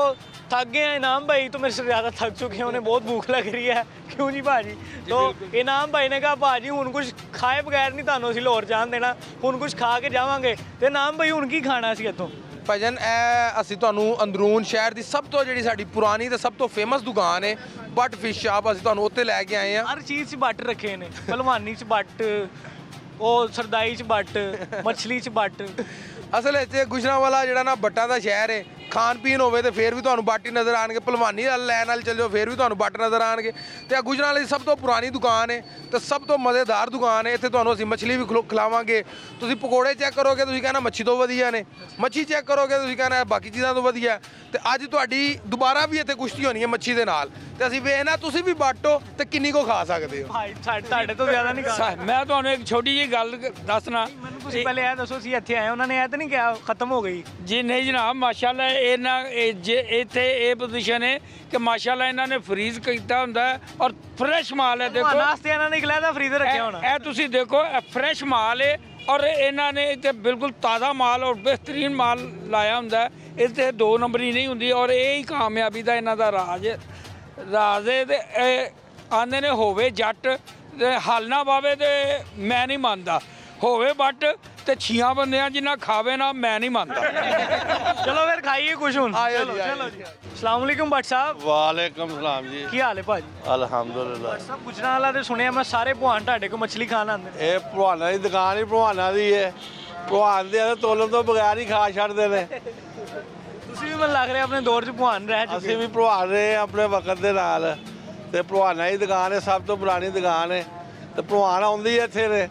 थक गए हैं इनाम भाई तो मेरे से ज़्यादा थक चुके हैं उन्हें बहुत भूख लग रही है क्यों जी भाजी तो इनाम भाई ने कहा भाजी ਹੁਣ ਕੁਝ ਖਾਏ ਬਗੈਰ ਨਹੀਂ ਤੁਹਾਨੂੰ ਅਸੀਂ ਲਾਹੌਰ ਜਾਣ ਦੇਣਾ ਹੁਣ ਕੁਝ ਖਾ ਕੇ ਜਾਵਾਂਗੇ ਤੇ ਇਨਾਮ ਭਾਈ ਹੁਣ ਕੀ ਖਾਣਾ ਸੀ ਇੱਥੋਂ ਭਜਨ ਇਹ ਅਸੀਂ ਤੁਹਾਨੂੰ ਅੰਦਰੂਨ ਸ਼ਹਿਰ ਦੀ ਸਭ ਤੋਂ ਜਿਹੜੀ ਸਾਡੀ ਪੁਰਾਣੀ ਤੇ ਸਭ ਤੋਂ ਫੇਮਸ ਦੁਕਾਨ ਹੈ ਬਟ ਫਿਸ਼ ਸ਼ਾਪ ਅਸੀਂ ਤੁਹਾਨੂੰ ਉੱਥੇ ਲੈ ਕੇ ਆਏ ਹਾਂ ਹਰ ਚੀਜ਼ 'ਚ ਬੱਟ ਰੱਖੇ ਨੇ ਭਲਵਾਨੀ 'ਚ ਬੱਟ ਉਹ ਸਰਦਾਈ 'ਚ ਬੱਟ ਮੱਛਲੀ 'ਚ ਬੱਟ ਅਸਲ ਵਿੱਚ ਗੁਜਰਾਂਵਾਲਾ ਜਿਹੜਾ ਨਾ ਬੱਟਾਂ ਦਾ ਸ਼ਹਿਰ ਹੈ ਖਾਣ ਪੀਣ ਹੋਵੇ ਤੇ ਫੇਰ ਵੀ ਤੁਹਾਨੂੰ ਬਾਟੀ ਨਜ਼ਰ ਆਣਗੇ ਭਲਵਾਨੀ ਵਾਲ ਲੈਣ ਨਾਲ ਚੱਲ ਜਾਓ ਫੇਰ ਵੀ ਤੁਹਾਨੂੰ ਬੱਟ ਨਜ਼ਰ ਆਣਗੇ। ਤੇ ਆ ਗੁਜਰਾਂ ਵਾਲੀ ਸਭ ਤੋਂ ਪੁਰਾਣੀ ਦੁਕਾਨ ਹੈ ਤੇ ਸਭ ਤੋਂ ਮਜ਼ੇਦਾਰ ਦੁਕਾਨ ਹੈ ਇੱਥੇ ਤੁਹਾਨੂੰ ਅਸੀਂ ਮੱਛਲੀ ਵੀ ਖਿਲੋ- ਖਿਲਾਵਾਂਗੇ। ਤੁਸੀਂ ਪਕੌੜੇ ਚੈੱਕ ਕਰੋਗੇ ਤੁਸੀਂ ਕਹਿਣਾ ਮੱਛੀ ਤੋਂ ਵਧੀਆ ਨੇ। ਮੱਛੀ ਚੈੱਕ ਕਰੋਗੇ ਤੁਸੀਂ ਕਹਿਣਾ ਬਾਕੀ ਚੀਜ਼ਾਂ ਤੋਂ ਵਧੀਆ। ਤੇ ਅੱਜ ਤੁਹਾਡੀ ਦੁਬਾਰਾ ਵੀ ਇੱਥੇ ਕੁਸ਼ਤੀ ਹੋਣੀ ਹੈ ਮੱਛੀ ਦੇ ਨਾਲ। ਤੇ ਅਸੀਂ ਵੇਖਣਾ ਤੁਸੀਂ ਵੀ ਬਾਟੋ ਤੇ ਕਿੰਨੀ ਕੋ ਖਾ ਸਕਦੇ ਹੋ। ਭਾਈ ਸਾਡੇ ਤੁਹਾਡੇ ਤੋਂ ਜ਼ਿਆਦਾ ਨਹੀਂ ਸਾ- ਮੈਂ ਤੁਹਾਨੂੰ ਇੱਕ ਛੋਟੀ ਜਿਹੀ ਗੱਲ ਦੱਸਣਾ। ਤੁਸੀਂ ਪਹਿਲੇ ਇਹ ਦੱਸੋ ਅਸੀਂ ਇੱਥੇ ਆਏ ਉਹਨਾਂ ਨੇ ਇਹ ਤਾਂ ਨਹੀਂ ਕਿਹਾ ਖਤਮ ਹੋ ਗਈ। ਜੀ ਨਹੀਂ ਜਨਾਬ ਮਾਸ਼ਾਅੱਲਾ ਇਹਨਾਂ ਇਹ ਜੇ ਇੱਥੇ ਇਹ ਪੋਜੀਸ਼ਨ ਹੈ ਕਿ ਮਾਸ਼ਾਅੱਲਾ ਇਹਨਾਂ ਨੇ ਫਰੀਜ਼ ਕੀਤਾ ਹੁੰਦਾ ਔਰ ਫਰੈਸ਼ ਮਾਲ ਹੈ ਦੇਖੋ। ਨਾਸਤੇ ਇਹਨਾਂ ਨੇ ਤਾਂ ਫਰੀਜ਼ਰ ਰੱਖਿਆ ਹੋਣਾ। ਇਹ ਤੁਸੀਂ ਦੇਖੋ ਇਹ ਫਰੈਸ਼ ਮਾਲ ਹੈ ਔਰ ਇਹਨਾਂ ਨੇ ਇੱਥੇ ਬਿਲਕੁਲ ਤਾਜ਼ਾ ਮਾਲ ਔਰ ਬਿਹਤਰੀਨ ਮਾਲ ਲਾਇਆ ਹੁੰਦਾ ਹੈ। ਇੱਥੇ ਦੋ ਨੰਬਰੀ ਨਹੀਂ ਹੁੰਦੀ ਔਰ ਇਹ ਹੀ ਕਾਮਯਾਬੀ ਦਾ ਇਹਨਾਂ ਦਾ ਰਾਜ ਹੈ। ਰਾਜ ਤੇ ਇਹ ਆਂਦੇ ਨੇ ਹੋਵੇ ਜੱਟ ਹਲ ਨਾ ਪਾਵੇ ਤੇ ਮੈਂ ਨਹੀਂ ਮੰਨਦਾ। ਹੋਵੇ ਬੱਟ ਤੇ ਛੀਆਂ ਬੰਦਿਆਂ ਜਿੰਨਾ ਖਾਵੇ ਨਾ ਮੈਂ ਨਹੀਂ ਮੰਨਦਾ। ਚਲੋ ਫਿਰ ਖਾਈਏ ਕੁਛ ਹੁਣ। ਚਲੋ ਚਲੋ ਜੀ। ਅਸਲਾਮ ਭੱਟ ਸਾਹਿਬ। ਵਾਲੇਕਮ ਸਲਾਮ ਜੀ। ਕੀ ਹਾਲ ਹੈ ਭਾਜੀ? ਅਲਹਮਦੁਲਿਲਾ। ਸਭ ਗੁਜਰਾਂ ਵਾਲਾ ਤੇ ਸੁਣਿਆ ਮੈਂ ਸਾਰੇ ਭਵਾਨ ਤੁਹਾਡੇ ਕੋਲ ਮੱਛਲੀ ਖਾਣ ਆਉਂਦੇ ਇਹ ਭਲਵਾਨਾਂ ਦੀ ਦੁਕਾਨ ਹੀ ਭਲਵਾਨਾਂ ਦੀ ਹੈ। ਭਲਵਾਨ ਦੇ ਆ ਤੋਲਣ ਤੋਂ ਬਗੈਰ ਹੀ ਖਾ ਛੱਡਦੇ ਨੇ। ਤੁਸੀਂ ਵੀ ਮੈਨੂੰ ਲੱਗ ਰਿਹਾ ਆਪਣੇ ਦੌਰ 'ਚ ਭਵਾਨ ਰਹਿ ਚੁੱਕੇ ਅਸੀਂ ਵੀ ਭਲਵਾਨ ਰਹੇ ਆਪਣੇ ਵਕਤ ਦੇ ਨਾਲ। ਤੇ ਭਲਵਾਨਾਂ ਦੀ ਦੁਕਾਨ ਹੈ ਸਭ ਤੋਂ ਪੁਰਾਣੀ ਦੁਕਾਨ ਹੈ। ਤੇ ਭਲਵਾਨ ਆਉਂਦੀ ਹੈ ਇੱਥੇ ਨੇ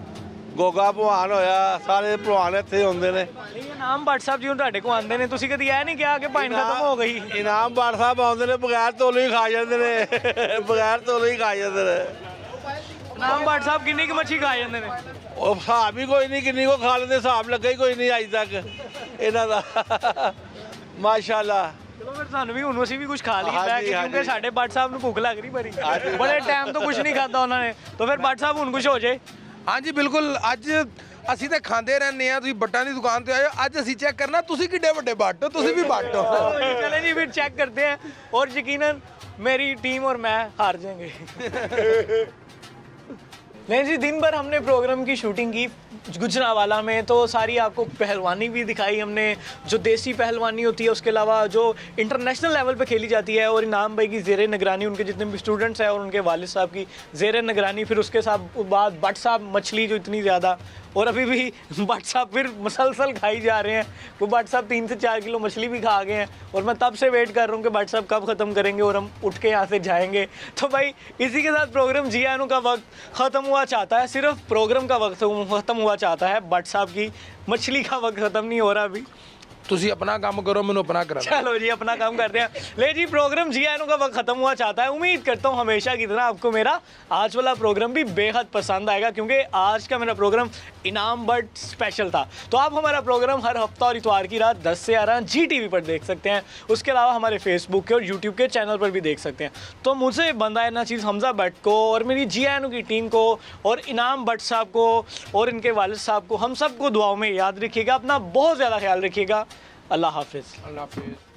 ਗੋਗਾ ਭਲਵਾਨ ਹੋਇਆ ਸਾਰੇ ਭਲਵਾਨ ਇੱਥੇ ਹੁੰਦੇ ਨੇ। ਇਹ ਨਾਮ ਭੱਟ ਸਾਹਿਬ ਜੀ ਹੁਣ ਤੁਹਾਡੇ ਕੋਲ ਆਉਂਦੇ ਨੇ। ਤੁਸੀਂ ਕਦੀ ਇਹ ਨਹੀਂ ਕਿਹਾ ਕਿ ਪਾਣੀ ਖਤਮ ਹੋ ਗਈ? ਇਨਾਮ ਸਾਹਿਬ ਆਉਂਦੇ ਨੇ ਬਗੈਰ ਤੋਲੇ ਹੀ ਖਾ ਜਾਂਦੇ ਨੇ। ਬਗੈਰ ਤੋਲੇ ਹੀ ਖਾ ਜਾਂਦੇ ਨੇ। ਨਾਮ ਭੱਟ ਸਾਹਿਬ ਕਿੰਨੀ ਕੁ ਮੱਛੀ ਖਾ ਜਾਂਦੇ ਨੇ? ਉਹ ਹਿਸਾਬ ਹੀ ਕੋਈ ਨਹੀਂ ਕਿੰਨੀ ਕੋ ਖਾ ਲੈਂਦੇ ਹਿਸਾਬ ਲੱਗਾ ਹੀ ਕੋਈ ਨਹੀਂ ਅੱਜ ਤੱਕ। ਇਹਨਾਂ ਦਾ। ਮਾਸ਼ਾਅੱਲਾ। ਚਲੋ ਫਿਰ ਸਾਨੂੰ ਵੀ ਹੁਣ ਅਸੀਂ ਵੀ ਕੁਝ ਖਾ ਲਈਏ ਹਾਂਜੀ, ਬੈ ਕੇ ਕਿਉਂਕਿ। ਸਾਡੇ ਭੱਟ ਸਾਹਿਬ ਨੂੰ ਭੁੱਖ ਲੱਗ ਰਹੀ ਬੜੀ। ਬੜੇ ਟਾਈਮ ਤੋਂ ਕੁਝ ਨਹੀਂ ਖਾਦਾ ਉਹਨਾਂ ਨੇ। ਤਾਂ ਫਿਰ ਭੱਟ ਸਾਹਿਬ ਹੁਣ ਕੁਝ ਹੋ ਜਾਏ ਹਾਂਜੀ ਬਿਲਕੁਲ ਅੱਜ ਅਸੀਂ ਤਾਂ ਖਾਂਦੇ ਰਹਿੰਦੇ ਆ ਤੁਸੀਂ ਬੱਟਾਂ ਦੀ ਦੁਕਾਨ ਤੇ ਆਏ ਹੋ ਅੱਜ ਅਸੀਂ ਚੈੱਕ ਕਰਨਾ ਤੁਸੀਂ ਕਿੱਡੇ ਵੱਡੇ ਬੱਟ ਹੋ ਤੁਸੀਂ ਵੀ ਬੱਟ ਹੋ चले जी फिर चेक करते हैं और यकीनन मेरी टीम और मैं हार जाएंगे नहीं जी दिन भर हमने प्रोग्राम की शूटिंग की गुजरावाला में तो सारी आपको पहलवानी भी दिखाई हमने, जो देसी पहलवानी होती है, उसके अलावा जो इंटरनेशनल लेवल पे खेली जाती है, और इनाम भाई की जेर निगरानी, उनके जितने भी स्टूडेंट्स हैं और उनके वालिद साहब की जेर निगरानी, फिर उसके साथ बाद भट्ट साहब मछली जो इतनी ज़्यादा और अभी भी भट साहब फिर मसलसल खाई जा रहे हैं। वो भट साहब तीन से चार किलो मछली भी खा गए हैं और मैं तब से वेट कर रहा हूँ कि भट साहब कब ख़त्म करेंगे और हम उठ के यहाँ से जाएँगे। तो भाई, इसी के साथ प्रोग्राम जी आनू का वक्त ख़त्म हुआ चाहता है। सिर्फ़ प्रोग्राम का वक्त ख़त्म हुआ चाहता है। भट साहब की मछली का वक्त ख़त्म नहीं हो रहा अभी। ਤੁਸੀਂ ਆਪਣਾ ਕੰਮ ਕਰੋ ਮੈਨੂੰ ਆਪਣਾ ਕਰਾ चलो जी अपना काम करते हैं ले जी प्रोग्राम जी आनू का वक्त खत्म हुआ चाहता है उम्मीद करता हूँ हमेशा की तरह आपको मेरा आज वाला प्रोग्राम भी बेहद पसंद आएगा क्योंकि आज का मेरा प्रोग्राम इनाम बट स्पेशल था तो आप हमारा प्रोग्राम हर हफ्ता और इतवार की रात 10 से 11 जी टी पर देख सकते हैं उसके अलावा हमारे फेसबुक के और यूट्यूब के चैनल पर भी देख सकते हैं तो मुझसे बंदा है ना चीज़ हमजा भट्ट को और मेरी जी आनू की टीम को और इनाम भट्ट साहब को और इनके वालिद साहब को हम सबको दुआओं में याद रखिएगा अपना बहुत ज़्यादा ख्याल रखिएगा अल्लाह हाफिज़। अल्लाह हाफिज़।